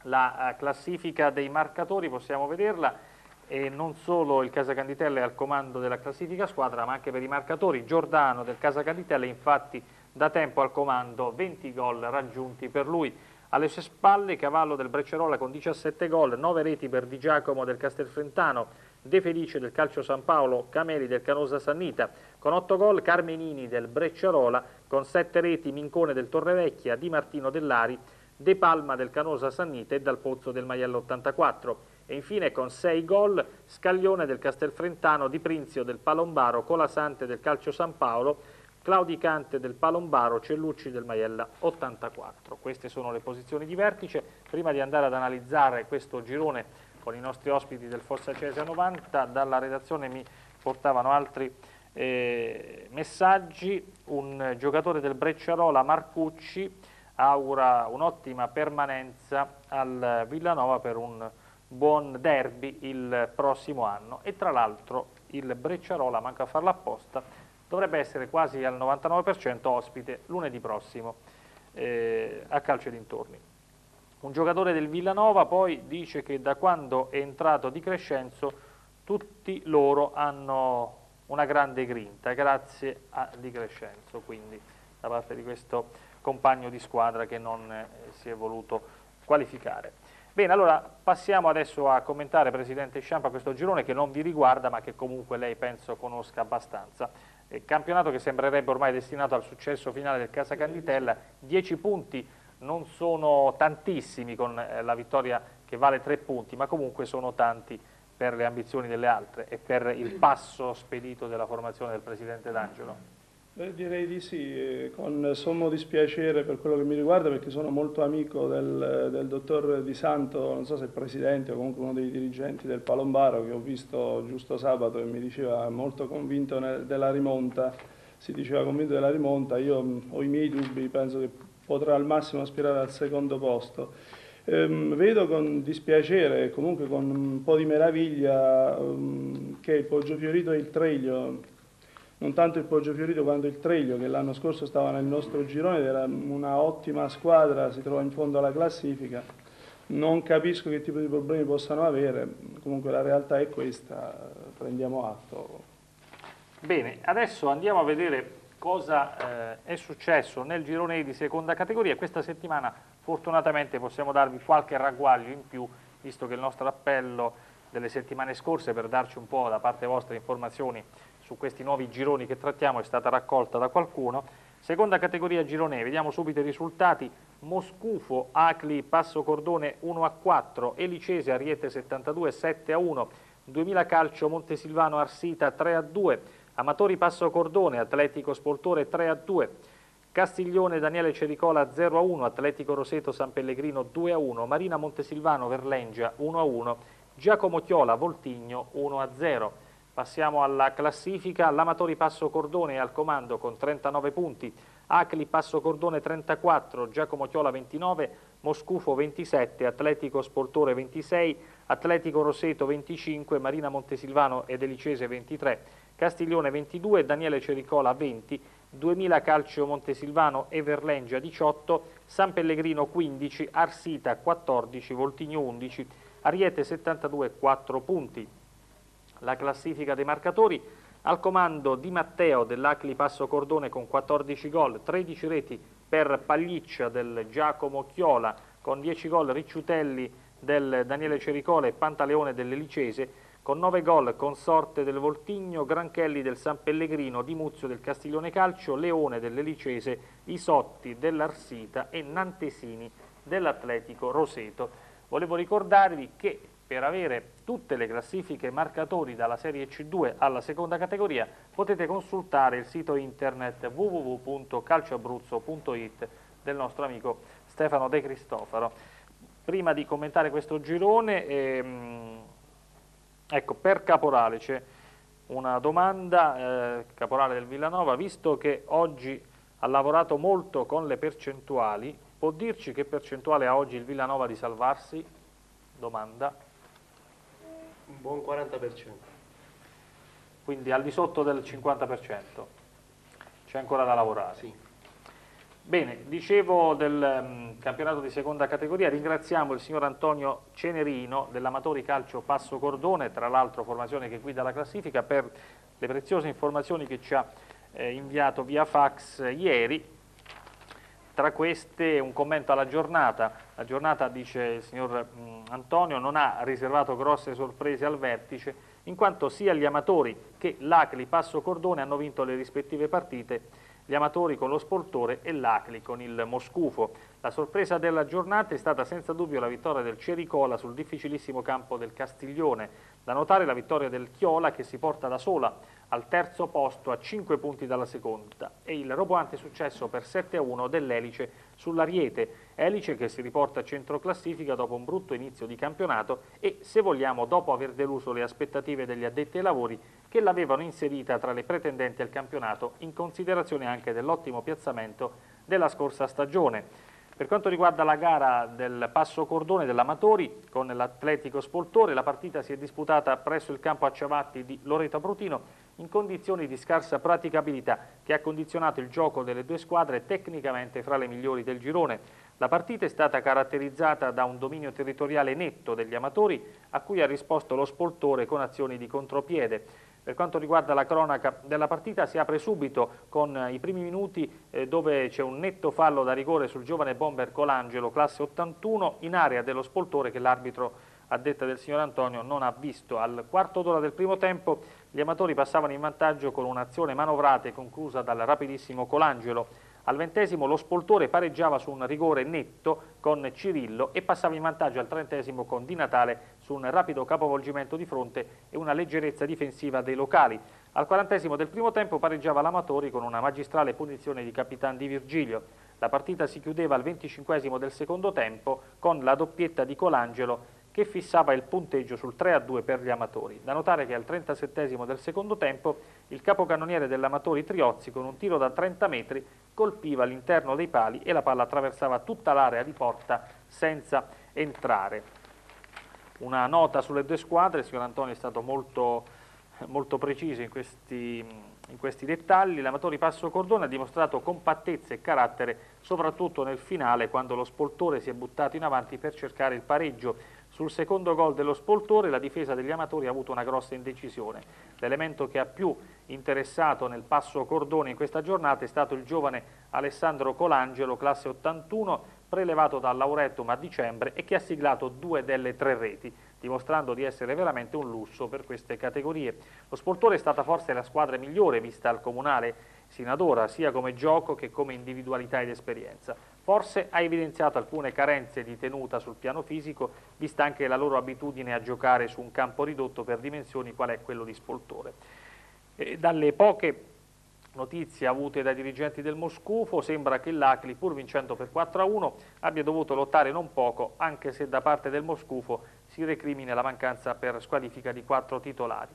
S1: La uh, classifica dei marcatori possiamo vederla e non solo il Casa Canditella è al comando della classifica squadra ma anche per i marcatori Giordano del Casa Canditella infatti da tempo al comando 20 gol raggiunti per lui alle sue spalle Cavallo del Breccerola con 17 gol, 9 reti per Di Giacomo del Castelfrentano, De Felice del Calcio San Paolo, Cameli del Canosa Sannita, con 8 gol Carmenini del Brecciarola, con 7 reti Mincone del Torrevecchia, Di Martino dell'Ari, De Palma del Canosa Sannita e dal Pozzo del Maiello 84. E infine con 6 gol Scaglione del Castelfrentano, Di Prinzio del Palombaro, Colasante del Calcio San Paolo, Claudicante del Palombaro, Cellucci del Maiella 84. Queste sono le posizioni di vertice. Prima di andare ad analizzare questo girone con i nostri ospiti del Fossa Cesia 90, dalla redazione mi portavano altri eh, messaggi. Un giocatore del Brecciarola, Marcucci, augura un'ottima permanenza al Villanova per un buon derby il prossimo anno e tra l'altro il Brecciarola, manca a farlo apposta, dovrebbe essere quasi al 99% ospite lunedì prossimo eh, a calcio dintorni. Un giocatore del Villanova poi dice che da quando è entrato Di Crescenzo tutti loro hanno una grande grinta, grazie a Di Crescenzo, quindi da parte di questo compagno di squadra che non eh, si è voluto qualificare. Bene, allora passiamo adesso a commentare, Presidente Sciampa, questo girone che non vi riguarda ma che comunque lei penso conosca abbastanza. Il campionato che sembrerebbe ormai destinato al successo finale del Casa Canditella, 10 punti non sono tantissimi con eh, la vittoria che vale 3 punti, ma comunque sono tanti per le ambizioni delle altre e per il passo spedito della formazione del Presidente D'Angelo.
S6: Direi di sì, con sommo dispiacere per quello che mi riguarda perché sono molto amico del, del, dottor Di Santo, non so se è presidente o comunque uno dei dirigenti del Palombaro che ho visto giusto sabato e mi diceva molto convinto nel, della rimonta, si diceva convinto della rimonta, io ho i miei dubbi, penso che potrà al massimo aspirare al secondo posto. Ehm, vedo con dispiacere comunque con un po' di meraviglia ehm, che il Poggio Fiorito e il Treglio non tanto il Poggio Fiorito quanto il Treglio che l'anno scorso stava nel nostro girone ed era una ottima squadra, si trova in fondo alla classifica. Non capisco che tipo di problemi possano avere, comunque la realtà è questa, prendiamo atto.
S1: Bene, adesso andiamo a vedere cosa eh, è successo nel girone di seconda categoria. Questa settimana fortunatamente possiamo darvi qualche ragguaglio in più, visto che il nostro appello delle settimane scorse per darci un po' da parte vostra informazioni su questi nuovi gironi che trattiamo è stata raccolta da qualcuno. Seconda categoria girone, vediamo subito i risultati. Moscufo, Acli, Passo Cordone 1 a 4, Elicese, Ariete 72 7 a 1, 2000 Calcio, Montesilvano, Arsita 3 a 2, Amatori Passo Cordone, Atletico Sportore 3 a 2, Castiglione Daniele Cericola 0 a 1, Atletico Roseto San Pellegrino 2 a 1, Marina Montesilvano Verlengia 1 a 1, Giacomo Chiola Voltigno 1 a 0. Passiamo alla classifica, l'Amatori Passo Cordone al comando con 39 punti, Acli Passo Cordone 34, Giacomo Chiola 29, Moscufo 27, Atletico Sportore 26, Atletico Roseto 25, Marina Montesilvano ed Elicese 23, Castiglione 22, Daniele Cericola 20, 2000 Calcio Montesilvano e Verlengia 18, San Pellegrino 15, Arsita 14, Voltigno 11, Ariete 72 4 punti. La classifica dei marcatori, al comando Di Matteo dell'Acli Passo Cordone con 14 gol, 13 reti per Pagliccia del Giacomo Chiola con 10 gol Ricciutelli del Daniele Cericola e Pantaleone dell'Elicese con 9 gol Consorte del Voltigno, Granchelli del San Pellegrino, Di Muzio del Castiglione Calcio, Leone dell'Elicese, Isotti dell'Arsita e Nantesini dell'Atletico Roseto. Volevo ricordarvi che per avere tutte le classifiche marcatori dalla Serie C2 alla seconda categoria potete consultare il sito internet www.calcioabruzzo.it del nostro amico Stefano De Cristofaro. Prima di commentare questo girone, ehm, ecco, per Caporale c'è una domanda, eh, Caporale del Villanova, visto che oggi ha lavorato molto con le percentuali, può dirci che percentuale ha oggi il Villanova di salvarsi? Domanda.
S2: Un buon 40%.
S1: Quindi al di sotto del 50%. C'è ancora da lavorare.
S2: Sì.
S1: Bene, dicevo del um, campionato di seconda categoria, ringraziamo il signor Antonio Cenerino dell'Amatori Calcio Passo Cordone, tra l'altro formazione che guida la classifica, per le preziose informazioni che ci ha eh, inviato via fax ieri tra queste un commento alla giornata. La giornata, dice il signor mm, Antonio, non ha riservato grosse sorprese al vertice, in quanto sia gli amatori che l'Acli Passo Cordone hanno vinto le rispettive partite, gli amatori con lo Sportore e l'Acli con il Moscufo. La sorpresa della giornata è stata senza dubbio la vittoria del Cericola sul difficilissimo campo del Castiglione. Da notare la vittoria del Chiola che si porta da sola al terzo posto a 5 punti dalla seconda e il roboante successo per 7-1 dell'Elice sull'Ariete, Elice che si riporta a centro classifica dopo un brutto inizio di campionato e, se vogliamo, dopo aver deluso le aspettative degli addetti ai lavori che l'avevano inserita tra le pretendenti al campionato in considerazione anche dell'ottimo piazzamento della scorsa stagione. Per quanto riguarda la gara del passo cordone dell'Amatori con l'Atletico Spoltore, la partita si è disputata presso il campo a Ciavatti di Loreto Abrutino in condizioni di scarsa praticabilità che ha condizionato il gioco delle due squadre tecnicamente fra le migliori del girone. La partita è stata caratterizzata da un dominio territoriale netto degli amatori a cui ha risposto lo spoltore con azioni di contropiede. Per quanto riguarda la cronaca della partita si apre subito con i primi minuti eh, dove c'è un netto fallo da rigore sul giovane bomber Colangelo, classe 81, in area dello spoltore che l'arbitro a detta del signor Antonio non ha visto. Al quarto d'ora del primo tempo gli amatori passavano in vantaggio con un'azione manovrata e conclusa dal rapidissimo Colangelo. Al ventesimo lo spoltore pareggiava su un rigore netto con Cirillo e passava in vantaggio al trentesimo con Di Natale su un rapido capovolgimento di fronte e una leggerezza difensiva dei locali. Al quarantesimo del primo tempo pareggiava l'Amatori con una magistrale punizione di Capitan Di Virgilio. La partita si chiudeva al venticinquesimo del secondo tempo con la doppietta di Colangelo che fissava il punteggio sul 3-2 per gli amatori. Da notare che al 37 del secondo tempo il capocannoniere dell'Amatori Triozzi con un tiro da 30 metri colpiva l'interno dei pali e la palla attraversava tutta l'area di porta senza entrare. Una nota sulle due squadre, il signor Antonio è stato molto, molto preciso in questi, in questi dettagli, l'Amatori Passo Cordone ha dimostrato compattezza e carattere soprattutto nel finale quando lo spoltore si è buttato in avanti per cercare il pareggio sul secondo gol dello Spoltore la difesa degli amatori ha avuto una grossa indecisione. L'elemento che ha più interessato nel passo cordone in questa giornata è stato il giovane Alessandro Colangelo, classe 81, prelevato dal Lauretum a dicembre e che ha siglato due delle tre reti, dimostrando di essere veramente un lusso per queste categorie. Lo Spoltore è stata forse la squadra migliore vista al comunale sino ad ora, sia come gioco che come individualità ed esperienza. Forse ha evidenziato alcune carenze di tenuta sul piano fisico, vista anche la loro abitudine a giocare su un campo ridotto per dimensioni qual è quello di Spoltore. E dalle poche notizie avute dai dirigenti del Moscufo, sembra che l'Acli, pur vincendo per 4-1, abbia dovuto lottare non poco, anche se da parte del Moscufo si recrimina la mancanza per squalifica di quattro titolari.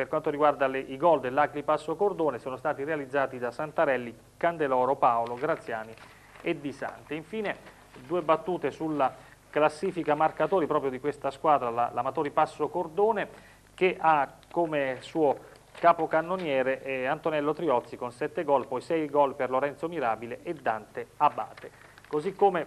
S1: Per quanto riguarda le, i gol dell'Acli Passo Cordone, sono stati realizzati da Santarelli, Candeloro, Paolo, Graziani e Di Sante. Infine due battute sulla classifica marcatori proprio di questa squadra, l'Amatori Passo Cordone, che ha come suo capocannoniere eh, Antonello Triozzi con 7 gol, poi 6 gol per Lorenzo Mirabile e Dante Abate. Così come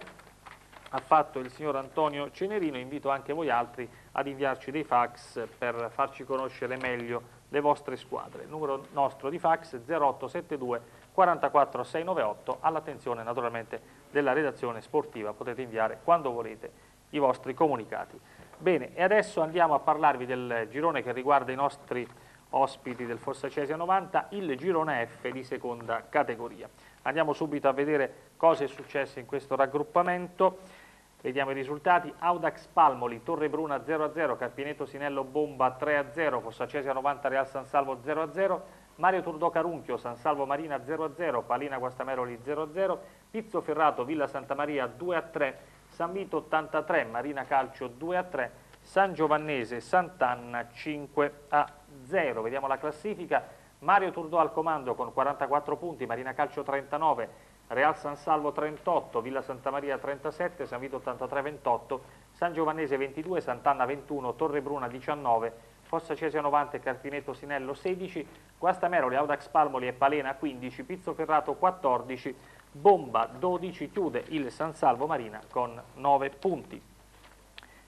S1: ha fatto il signor Antonio Cenerino, invito anche voi altri ad inviarci dei fax per farci conoscere meglio le vostre squadre. Il numero nostro di fax 0872 44 698 all'attenzione naturalmente della redazione sportiva, potete inviare quando volete i vostri comunicati. Bene, e adesso andiamo a parlarvi del girone che riguarda i nostri ospiti del Fossa Cesia 90, il girone F di seconda categoria. Andiamo subito a vedere cosa è successo in questo raggruppamento. Vediamo i risultati. Audax Palmoli, Torre Bruna 0-0, Carpineto Sinello Bomba 3-0, Fossa Cesia 90 Real San Salvo 0-0, Mario Turdò Carunchio, San Salvo Marina 0-0, Palina Guastameroli 0-0, Pizzo Ferrato Villa Santa Maria 2-3, San Vito 83, Marina Calcio 2-3, San Giovannese Sant'Anna 5-0. Vediamo la classifica. Mario Turdò al comando con 44 punti, Marina Calcio 39, Real San Salvo 38, Villa Santa Maria 37, San Vito 83-28, San Giovannese 22, Sant'Anna 21, Torre Bruna 19, Fossa Cesia 90 e Carpineto Sinello 16, Guastameroli, Audax Palmoli e Palena 15, Pizzoferrato 14, Bomba 12, chiude il San Salvo Marina con 9 punti.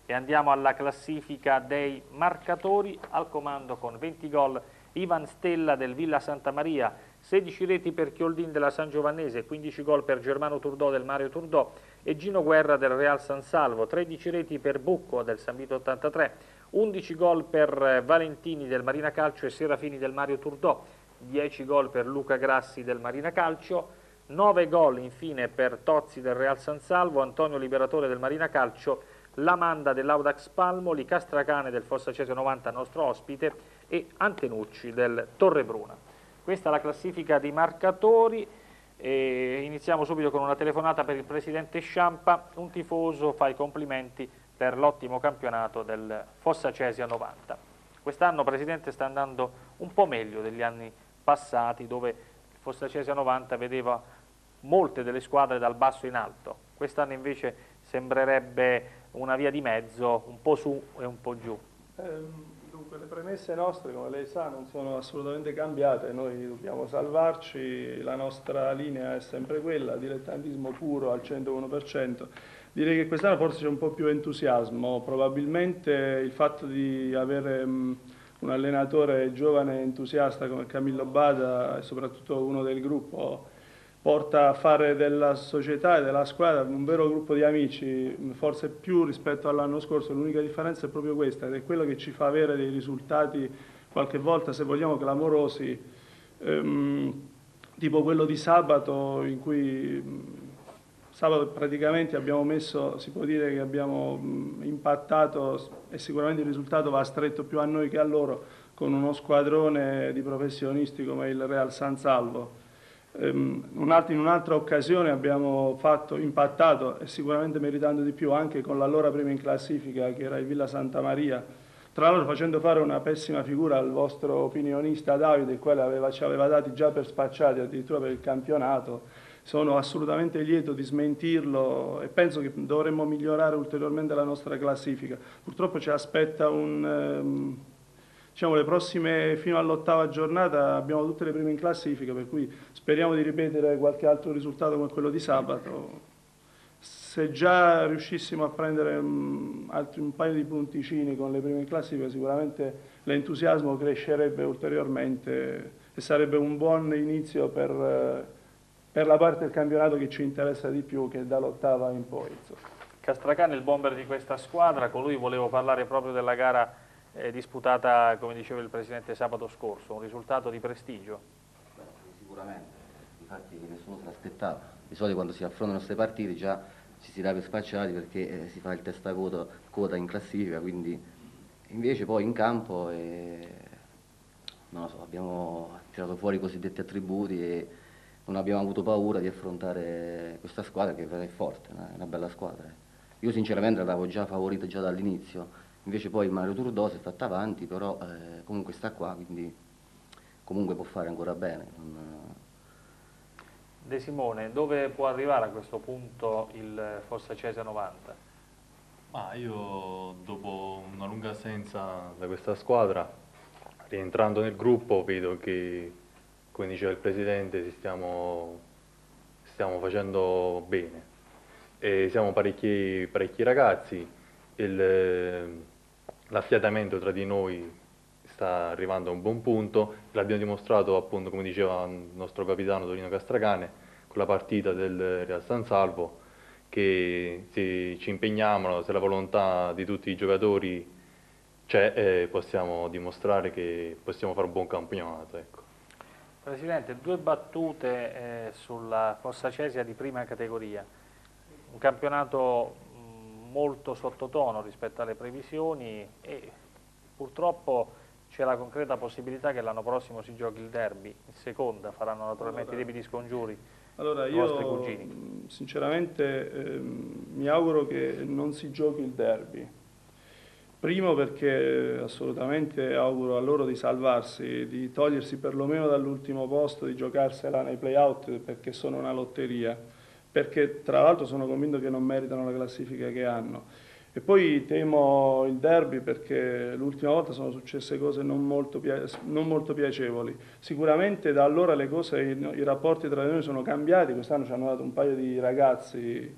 S1: E andiamo alla classifica dei marcatori, al comando con 20 gol Ivan Stella del Villa Santa Maria, 16 reti per Chioldin della San Giovannese, 15 gol per Germano Turdò del Mario Turdò e Gino Guerra del Real San Salvo, 13 reti per Bucco del San Vito 83, 11 gol per eh, Valentini del Marina Calcio e Serafini del Mario Turdò, 10 gol per Luca Grassi del Marina Calcio, 9 gol infine per Tozzi del Real San Salvo, Antonio Liberatore del Marina Calcio, Lamanda dell'Audax Palmoli, Castracane del Fossa Cesio 90 nostro ospite e Antenucci del Torre Bruna. Questa è la classifica di marcatori. E iniziamo subito con una telefonata per il presidente Sciampa, un tifoso fa i complimenti per l'ottimo campionato del Fossa Cesia 90. Quest'anno, Presidente, sta andando un po' meglio degli anni passati, dove il Fossa Cesia 90 vedeva molte delle squadre dal basso in alto. Quest'anno invece sembrerebbe una via di mezzo, un po' su e un po' giù.
S6: Ehm, dunque, le premesse nostre, come lei sa, non sono assolutamente cambiate, noi dobbiamo salvarci, la nostra linea è sempre quella, dilettantismo puro al 101%. Direi che quest'anno forse c'è un po' più entusiasmo, probabilmente il fatto di avere un allenatore giovane e entusiasta come Camillo Bada e soprattutto uno del gruppo porta a fare della società e della squadra un vero gruppo di amici, forse più rispetto all'anno scorso, l'unica differenza è proprio questa ed è quello che ci fa avere dei risultati qualche volta, se vogliamo, clamorosi, ehm, tipo quello di sabato in cui sabato praticamente abbiamo messo, si può dire che abbiamo impattato e sicuramente il risultato va stretto più a noi che a loro con uno squadrone di professionisti come il Real San Salvo in un'altra occasione abbiamo fatto, impattato e sicuramente meritando di più anche con l'allora prima in classifica che era il Villa Santa Maria, tra l'altro facendo fare una pessima figura al vostro opinionista Davide, il quale aveva, ci aveva dati già per spacciati addirittura per il campionato. Sono assolutamente lieto di smentirlo e penso che dovremmo migliorare ulteriormente la nostra classifica. Purtroppo ci aspetta un... Um, diciamo, le prossime fino all'ottava giornata abbiamo tutte le prime in classifica, per cui speriamo di ripetere qualche altro risultato come quello di sabato. Se già riuscissimo a prendere um, altri, un paio di punticini con le prime in classifica, sicuramente l'entusiasmo crescerebbe ulteriormente e sarebbe un buon inizio per, per, la parte del campionato che ci interessa di più, che è dall'ottava in poi.
S1: Castracani il bomber di questa squadra, con lui volevo parlare proprio della gara eh, disputata, come diceva il Presidente, sabato scorso, un risultato di prestigio?
S7: Beh, sicuramente, infatti nessuno se l'aspettava. Di solito quando si affrontano queste partite già ci si dà per spacciati perché eh, si fa il testa coda, coda in classifica, quindi invece poi in campo eh, so, abbiamo tirato fuori i cosiddetti attributi e non abbiamo avuto paura di affrontare questa squadra che è forte, è una bella squadra. Io sinceramente l'avevo già favorita già dall'inizio, invece poi Mario Turdo si è fatto avanti, però eh, comunque sta qua, quindi comunque può fare ancora bene. Non...
S1: De Simone, dove può arrivare a questo punto il Fossa Cese 90?
S8: Ma io dopo una lunga assenza da questa squadra, rientrando nel gruppo, vedo che, come diceva il Presidente, si stiamo, stiamo facendo bene. E siamo parecchi, parecchi ragazzi, il, l'affiatamento tra di noi sta arrivando a un buon punto, l'abbiamo dimostrato appunto come diceva il nostro capitano Torino Castracane con la partita del Real San Salvo che se ci impegniamo, se la volontà di tutti i giocatori c'è, eh, possiamo dimostrare che possiamo fare un buon campionato. Ecco.
S1: Presidente, due battute eh, sulla Fossa Cesia di prima categoria, un campionato molto sottotono rispetto alle previsioni e purtroppo c'è la concreta possibilità che l'anno prossimo si giochi il derby in seconda, faranno naturalmente allora, i debiti scongiuri
S6: allora,
S1: i vostri cugini.
S6: Mm, sinceramente eh, mi auguro che non si giochi il derby. Primo perché assolutamente auguro a loro di salvarsi, di togliersi perlomeno dall'ultimo posto, di giocarsela nei play-out perché sono una lotteria perché tra l'altro sono convinto che non meritano la classifica che hanno. E poi temo il derby perché l'ultima volta sono successe cose non molto, non molto, piacevoli. Sicuramente da allora le cose, i, rapporti tra noi sono cambiati, quest'anno ci hanno dato un paio di ragazzi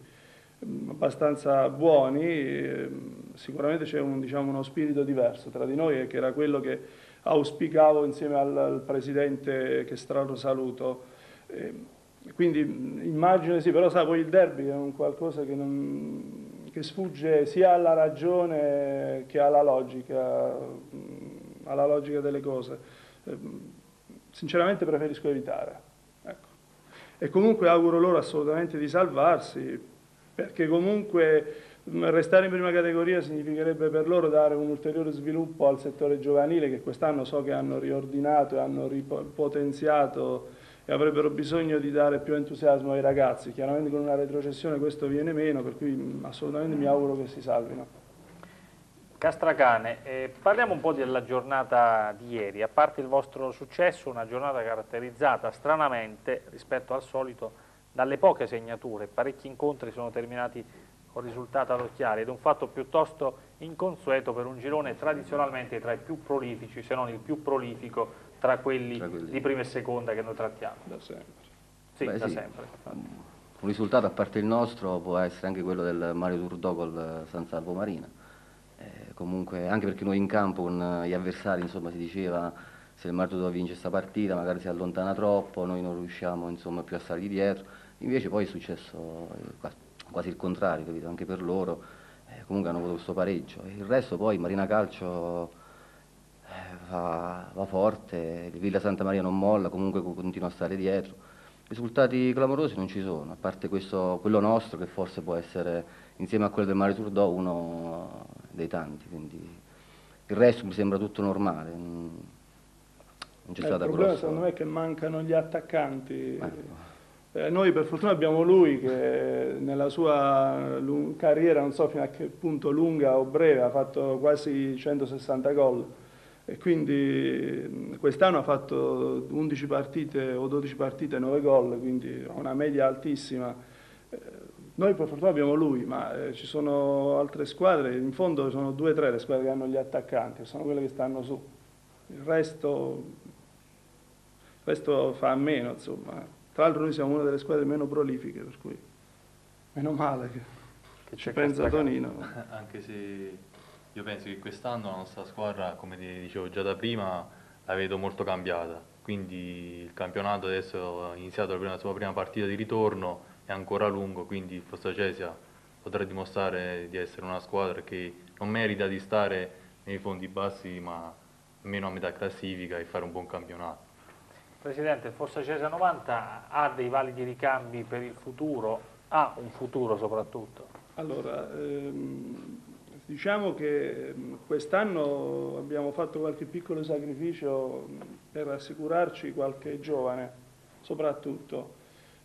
S6: mm, abbastanza buoni, ehm, sicuramente c'è un, diciamo, uno spirito diverso tra di noi che era quello che auspicavo insieme al, al Presidente che strano saluto. Quindi immagino sì, però sa, poi il derby è un qualcosa che, non, che sfugge sia alla ragione che alla logica, alla logica delle cose. Ehm, sinceramente preferisco evitare. Ecco. E comunque auguro loro assolutamente di salvarsi, perché comunque restare in prima categoria significherebbe per loro dare un ulteriore sviluppo al settore giovanile che quest'anno so che hanno riordinato e hanno ripotenziato e avrebbero bisogno di dare più entusiasmo ai ragazzi. Chiaramente con una retrocessione questo viene meno, per cui assolutamente mi auguro che si salvino.
S1: Castracane, eh, parliamo un po' della giornata di ieri, a parte il vostro successo, una giornata caratterizzata stranamente rispetto al solito dalle poche segnature, parecchi incontri sono terminati con risultati adocchiali ed è un fatto piuttosto inconsueto per un girone tradizionalmente tra i più prolifici, se non il più prolifico tra quelli, tra quelli, di prima e seconda che noi trattiamo.
S6: Da sempre.
S1: Sì, Beh, da sì. sempre.
S7: Un risultato a parte il nostro può essere anche quello del Mario Turdò col San Salvo Marina. Eh, comunque, anche perché noi in campo con gli avversari insomma, si diceva se il Martudo vince questa partita magari si allontana troppo, noi non riusciamo insomma, più a stargli dietro, invece poi è successo eh, quasi il contrario, capito? anche per loro, eh, comunque hanno avuto questo pareggio. Il resto poi Marina Calcio eh, va, va, forte, il Villa Santa Maria non molla, comunque continua a stare dietro. Risultati clamorosi non ci sono, a parte questo, quello nostro che forse può essere insieme a quello del Mare Turdò uno dei tanti, quindi il resto mi sembra tutto normale
S6: non c'è eh, stata Il problema grossa... secondo me è che mancano gli attaccanti. Eh. Eh, noi per fortuna abbiamo lui che nella sua carriera, non so fino a che punto lunga o breve, ha fatto quasi 160 gol e quindi quest'anno ha fatto 11 partite o 12 partite 9 gol, quindi una media altissima. Eh, noi per fortuna abbiamo lui, ma eh, ci sono altre squadre, in fondo sono due o tre le squadre che hanno gli attaccanti, sono quelle che stanno su. Il resto questo fa a meno, insomma. Tra l'altro noi siamo una delle squadre meno prolifiche, per cui meno male che, che ci pensa Tonino.
S8: Anche se io penso che quest'anno la nostra squadra, come dicevo già da prima, la vedo molto cambiata. Quindi il campionato adesso è iniziato la, prima, la sua prima partita di ritorno, è ancora lungo, quindi Fossa Cesia potrà dimostrare di essere una squadra che non merita di stare nei fondi bassi, ma almeno a metà classifica e fare un buon campionato.
S1: Presidente, Forza Cesa 90 ha dei validi ricambi per il futuro, ha un futuro soprattutto?
S6: Allora, ehm, diciamo che quest'anno abbiamo fatto qualche piccolo sacrificio per assicurarci qualche giovane, soprattutto.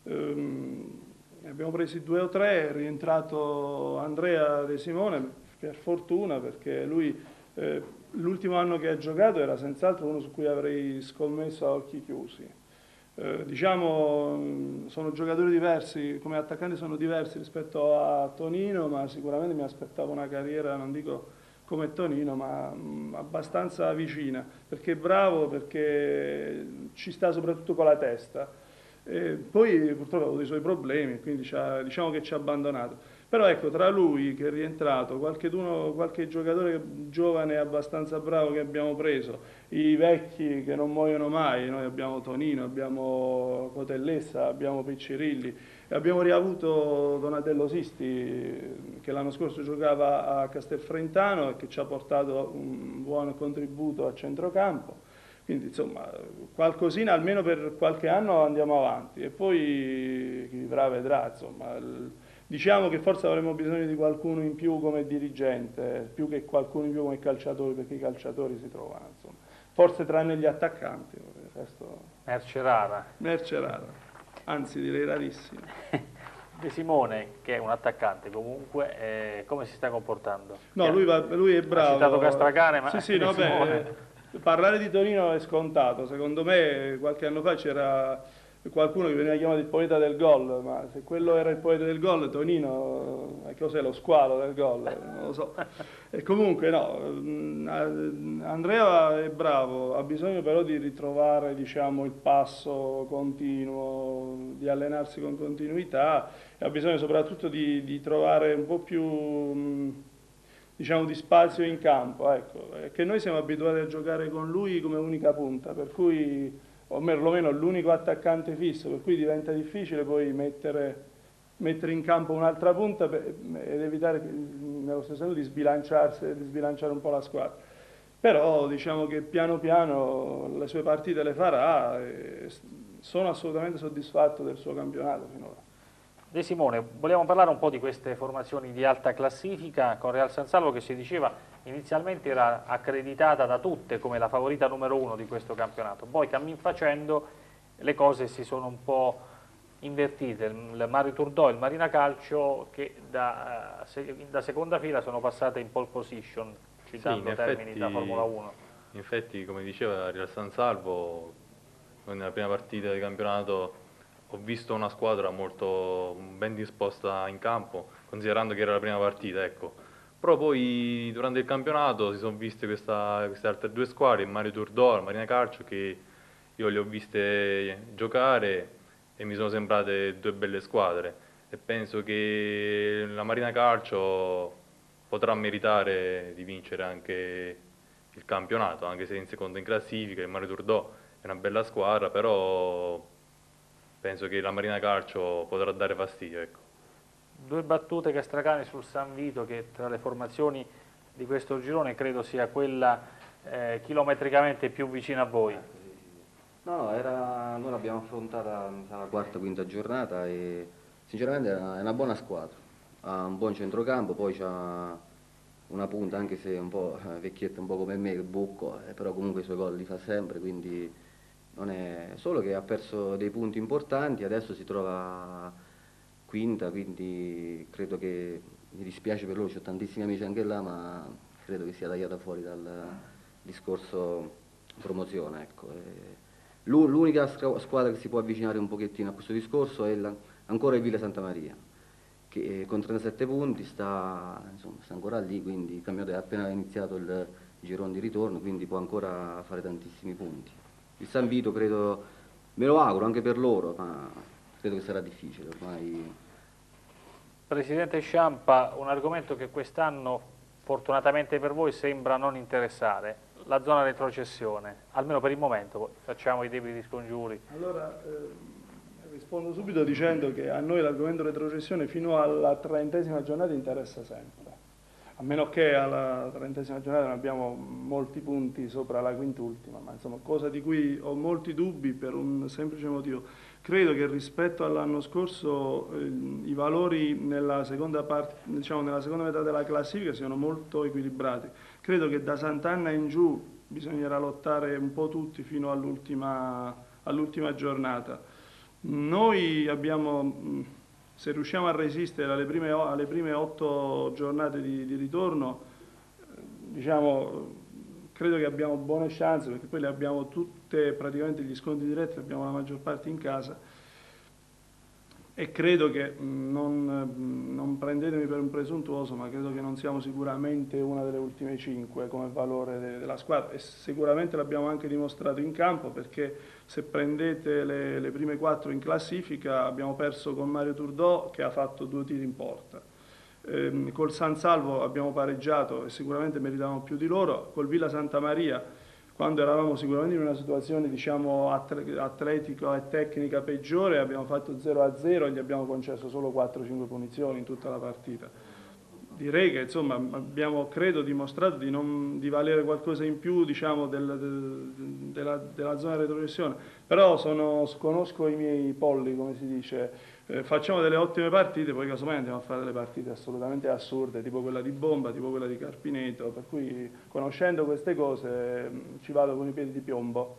S6: Ehm, abbiamo presi due o tre, è rientrato Andrea De Simone, per fortuna, perché lui... Eh, l'ultimo anno che ha giocato era senz'altro uno su cui avrei scommesso a occhi chiusi. Eh, diciamo, sono giocatori diversi, come attaccanti sono diversi rispetto a Tonino, ma sicuramente mi aspettavo una carriera, non dico come Tonino, ma mh, mm, abbastanza vicina, perché è bravo, perché ci sta soprattutto con la testa. E poi purtroppo ha avuto i suoi problemi, quindi diciamo che ci ha abbandonato. Però ecco, tra lui che è rientrato, qualche giocatore giovane abbastanza bravo che abbiamo preso, i vecchi che non muoiono mai, noi abbiamo Tonino, abbiamo Cotellessa, abbiamo Piccirilli, abbiamo riavuto Donatello Sisti che l'anno scorso giocava a Castelfrentano e che ci ha portato un buon contributo a centrocampo. Quindi insomma qualcosina almeno per qualche anno andiamo avanti e poi chi vivrà vedrà. Insomma, Diciamo che forse avremmo bisogno di qualcuno in più come dirigente, più che qualcuno in più come calciatori, perché i calciatori si trovano, insomma. Forse tranne gli attaccanti, resto...
S1: Merce rara.
S6: Merce rara, anzi direi rarissima.
S1: De Simone, che è un attaccante comunque, eh, come si sta comportando?
S6: No, lui, va, lui, è bravo. Ha
S1: citato Castracane, ma
S6: sì, sì, no, beh, parlare di Torino è scontato. Secondo me qualche anno fa c'era qualcuno che veniva chiamato il poeta del gol, ma se quello era il poeta del gol, Tonino, eh, cos'è lo squalo del gol? Non lo so. E comunque no, mm, Andrea è bravo, ha bisogno però di ritrovare diciamo, il passo continuo, di allenarsi con continuità e ha bisogno soprattutto di, di trovare un po' più mm, diciamo, di spazio in campo. Ecco. Che noi siamo abituati a giocare con lui come unica punta, per cui o perlomeno l'unico attaccante fisso, per cui diventa difficile poi mettere, mettere in campo un'altra punta per, ed evitare nello stesso tempo di, di sbilanciare un po' la squadra. Però diciamo che piano piano le sue partite le farà e sono assolutamente soddisfatto del suo campionato finora.
S1: De Simone, vogliamo parlare un po' di queste formazioni di alta classifica? Con Real San Salvo che si diceva inizialmente era accreditata da tutte come la favorita numero uno di questo campionato, poi cammin facendo le cose si sono un po' invertite, il Mario Turdò e il Marina Calcio che da, eh, da seconda fila sono passate in pole position, citando sì, termini effetti, da Formula 1.
S8: In effetti, come diceva Real San Salvo, nella prima partita di campionato ho visto una squadra molto ben disposta in campo, considerando che era la prima partita, ecco. Però poi durante il campionato si sono viste questa, queste altre due squadre, Mario Turdor, Marina Calcio, che io le ho viste giocare e mi sono sembrate due belle squadre. E penso che la Marina Calcio potrà meritare di vincere anche il campionato, anche se in seconda in classifica, il Mario Turdò è una bella squadra, però penso che la Marina Calcio potrà dare fastidio. Ecco.
S1: Due battute Castracani sul San Vito che tra le formazioni di questo girone credo sia quella eh, chilometricamente più vicina a voi.
S7: No, no, era, noi l'abbiamo affrontata la quarta, quinta giornata e sinceramente è una buona squadra, ha un buon centrocampo, poi c'ha una punta anche se un po' eh, vecchietta un po' come me, bucco, eh, però comunque i suoi gol li fa sempre, quindi non è solo che ha perso dei punti importanti, adesso si trova quinta, quindi credo che mi dispiace per loro, ho tantissimi amici anche là, ma credo che sia tagliata fuori dal discorso promozione. Ecco. L'unica squadra che si può avvicinare un pochettino a questo discorso è ancora il Villa Santa Maria che eh, con 37 punti sta, insomma, sta ancora lì, quindi il campionato è appena iniziato il girone di ritorno, quindi può ancora fare tantissimi punti. Il San Vito credo, me lo auguro anche per loro, ma credo che sarà difficile ormai.
S1: Presidente Sciampa, un argomento che quest'anno fortunatamente per voi sembra non interessare, la zona retrocessione, almeno per il momento, poi facciamo i debiti scongiuri.
S6: Allora, eh rispondo subito dicendo che a noi l'argomento retrocessione fino alla trentesima giornata interessa sempre. A meno che alla trentesima giornata non abbiamo molti punti sopra la quintultima, ma insomma cosa di cui ho molti dubbi per un semplice motivo. Credo che rispetto all'anno scorso eh, i valori nella seconda, part, diciamo, nella seconda metà della classifica siano molto equilibrati. Credo che da Sant'Anna in giù bisognerà lottare un po' tutti fino all'ultima all giornata. Noi abbiamo, se riusciamo a resistere alle prime, alle prime otto giornate di, di ritorno, diciamo, credo che abbiamo buone chance perché poi le abbiamo tutte, praticamente gli sconti diretti, abbiamo la maggior parte in casa e credo che non, non, prendetemi per un presuntuoso, ma credo che non siamo sicuramente una delle ultime cinque come valore de, della squadra e sicuramente l'abbiamo anche dimostrato in campo perché se prendete le, le, prime quattro in classifica abbiamo perso con Mario Turdò che ha fatto due tiri in porta. Ehm, col San Salvo abbiamo pareggiato e sicuramente meritavamo più di loro, col Villa Santa Maria quando eravamo sicuramente in una situazione diciamo, atletica e tecnica peggiore abbiamo fatto 0-0 e gli abbiamo concesso solo 4-5 punizioni in tutta la partita. Direi che insomma, abbiamo credo dimostrato di, non, di valere qualcosa in più diciamo, del, del, della, della, zona retrocessione, però sono, conosco i miei polli come si dice, eh, facciamo delle ottime partite, poi casomai andiamo a fare delle partite assolutamente assurde, tipo quella di Bomba, tipo quella di Carpineto, per cui conoscendo queste cose mm, ci vado con i piedi di piombo.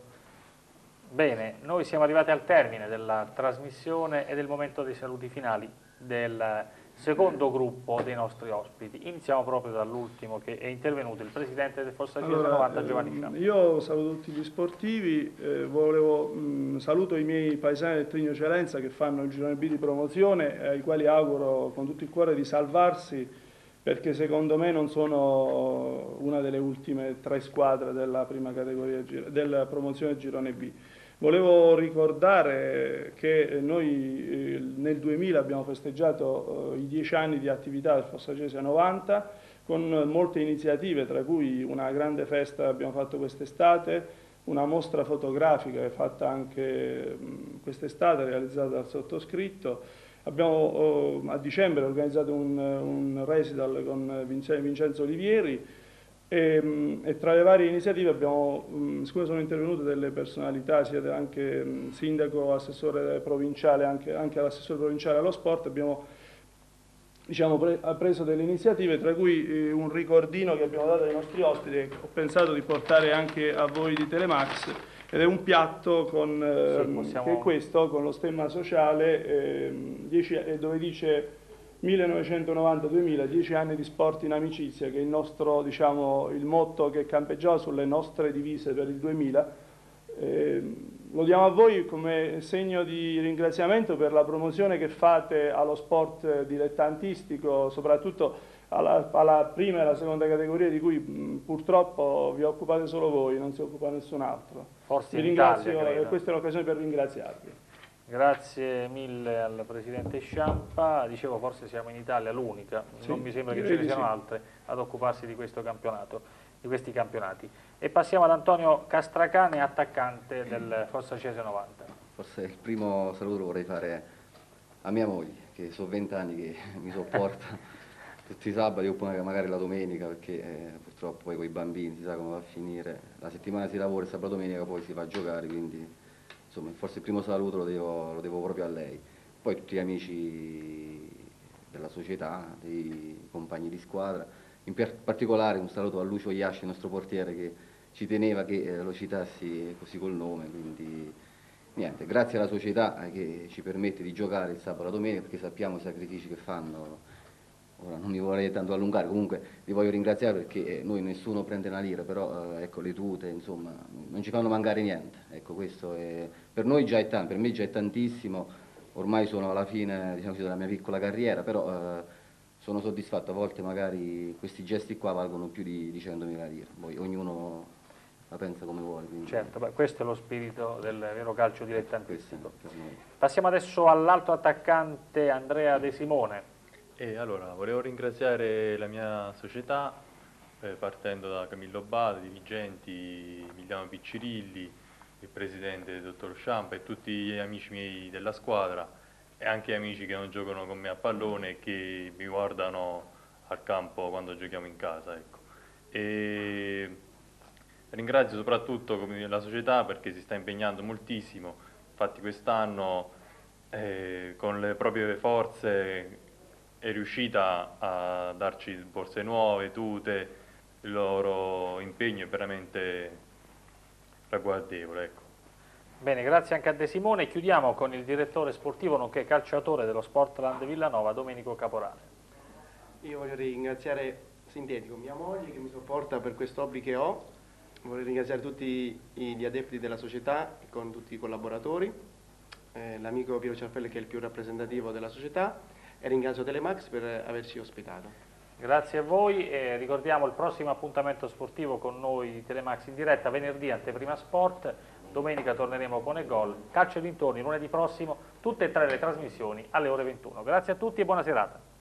S1: Bene, noi siamo arrivati al termine della trasmissione e del momento dei saluti finali del secondo gruppo dei nostri ospiti. Iniziamo proprio dall'ultimo che è intervenuto, il presidente del Fossa allora, 90 Giovanni ehm, Sciampa.
S6: Io saluto tutti gli sportivi, eh, volevo, mh, saluto i miei paesani del Trigno Cerenza che fanno il girone B di promozione, eh, ai quali auguro con tutto il cuore di salvarsi perché secondo me non sono una delle ultime tre squadre della prima categoria della promozione girone B. Volevo ricordare che noi eh, nel 2000 abbiamo festeggiato eh, i dieci anni di attività del Fossagese 90 con molte iniziative, tra cui una grande festa che abbiamo fatto quest'estate, una mostra fotografica fatta anche quest'estate, realizzata dal sottoscritto. Abbiamo oh, a dicembre organizzato un, un resital con Vincenzo Olivieri, e, ehm, e, tra le varie iniziative abbiamo, siccome sono intervenute delle personalità, sia anche sindaco, assessore provinciale, anche, anche l'assessore provinciale allo sport, abbiamo diciamo, pre, preso delle iniziative, tra cui eh, un ricordino che abbiamo dato ai nostri ospiti, ho pensato di portare anche a voi di Telemax, ed è un piatto con, sì, possiamo... che è questo, con lo stemma sociale, eh, 10, dove dice 1990-2000, 10 anni di sport in amicizia, che è il nostro, diciamo, il motto che campeggiava sulle nostre divise per il 2000. Eh, lo diamo a voi come segno di ringraziamento per la promozione che fate allo sport dilettantistico, soprattutto alla, alla prima e alla seconda categoria di cui mh, purtroppo vi occupate solo voi, non si occupa nessun altro.
S1: Forse
S6: vi ringrazio Italia, e questa è l'occasione per ringraziarvi.
S1: Grazie mille al Presidente Sciampa, dicevo forse siamo in Italia l'unica,
S6: Sì,
S1: non mi sembra che ce ne siano
S6: sì.
S1: altre ad occuparsi di questo campionato, di questi campionati. E passiamo ad Antonio Castracane, attaccante del Fossa Cese 90.
S7: Forse il primo saluto lo vorrei fare a mia moglie, che sono vent'anni che mi sopporta tutti i sabati oppure magari la domenica, perché eh, purtroppo poi con i bambini si sa come va a finire. La settimana si lavora e sabato domenica poi si va a giocare, quindi insomma forse il primo saluto lo devo, lo devo proprio a lei. Poi tutti gli amici della società, dei compagni di squadra, in particolare un saluto a Lucio Iasci, il nostro portiere, che ci teneva che eh, lo citassi così col nome, quindi niente, grazie alla società eh, che ci permette di giocare il sabato e la domenica perché sappiamo i sacrifici che fanno. Ora non mi vorrei tanto allungare, comunque li voglio ringraziare perché eh, noi nessuno prende una lira, però eh, ecco le tute, insomma, non ci fanno mancare niente. Ecco, questo è, per noi già è tanto, per me già è tantissimo, ormai sono alla fine diciamo così, della mia piccola carriera, però eh, sono soddisfatto, a volte magari questi gesti qua valgono più di, di 100.000 lire, poi ognuno la pensa come vuole. Quindi
S1: Certo, questo è lo spirito del vero calcio dilettantistico. Passiamo adesso all'altro attaccante Andrea De Simone.
S8: E allora, volevo ringraziare la mia società, eh, partendo da Camillo Bada, dirigenti Emiliano Piccirilli, il presidente dottor Sciampa e tutti gli amici miei della squadra e anche gli amici che non giocano con me a pallone e che mi guardano al campo quando giochiamo in casa. Ecco. E ringrazio soprattutto la società perché si sta impegnando moltissimo, infatti quest'anno eh, con le proprie forze è riuscita a darci borse nuove, tute, il loro impegno è veramente ragguardevole. Ecco.
S1: Bene, grazie anche a De Simone. Chiudiamo con il direttore sportivo nonché calciatore dello Sportland Villanova, Domenico Caporale.
S2: Io voglio ringraziare Sintetico, mia moglie che mi sopporta per questo hobby che ho, vorrei ringraziare tutti i- gli adepti della società con tutti i collaboratori, eh, l'amico Piero Ciarpelle che è il più rappresentativo della società e ringrazio Telemax per averci ospitato.
S1: Grazie a voi e ricordiamo il prossimo appuntamento sportivo con noi di Telemax in diretta venerdì anteprima sport, domenica torneremo con e gol, calcio dintorni lunedì prossimo, tutte e tre le trasmissioni alle ore 21. Grazie a tutti e buona serata.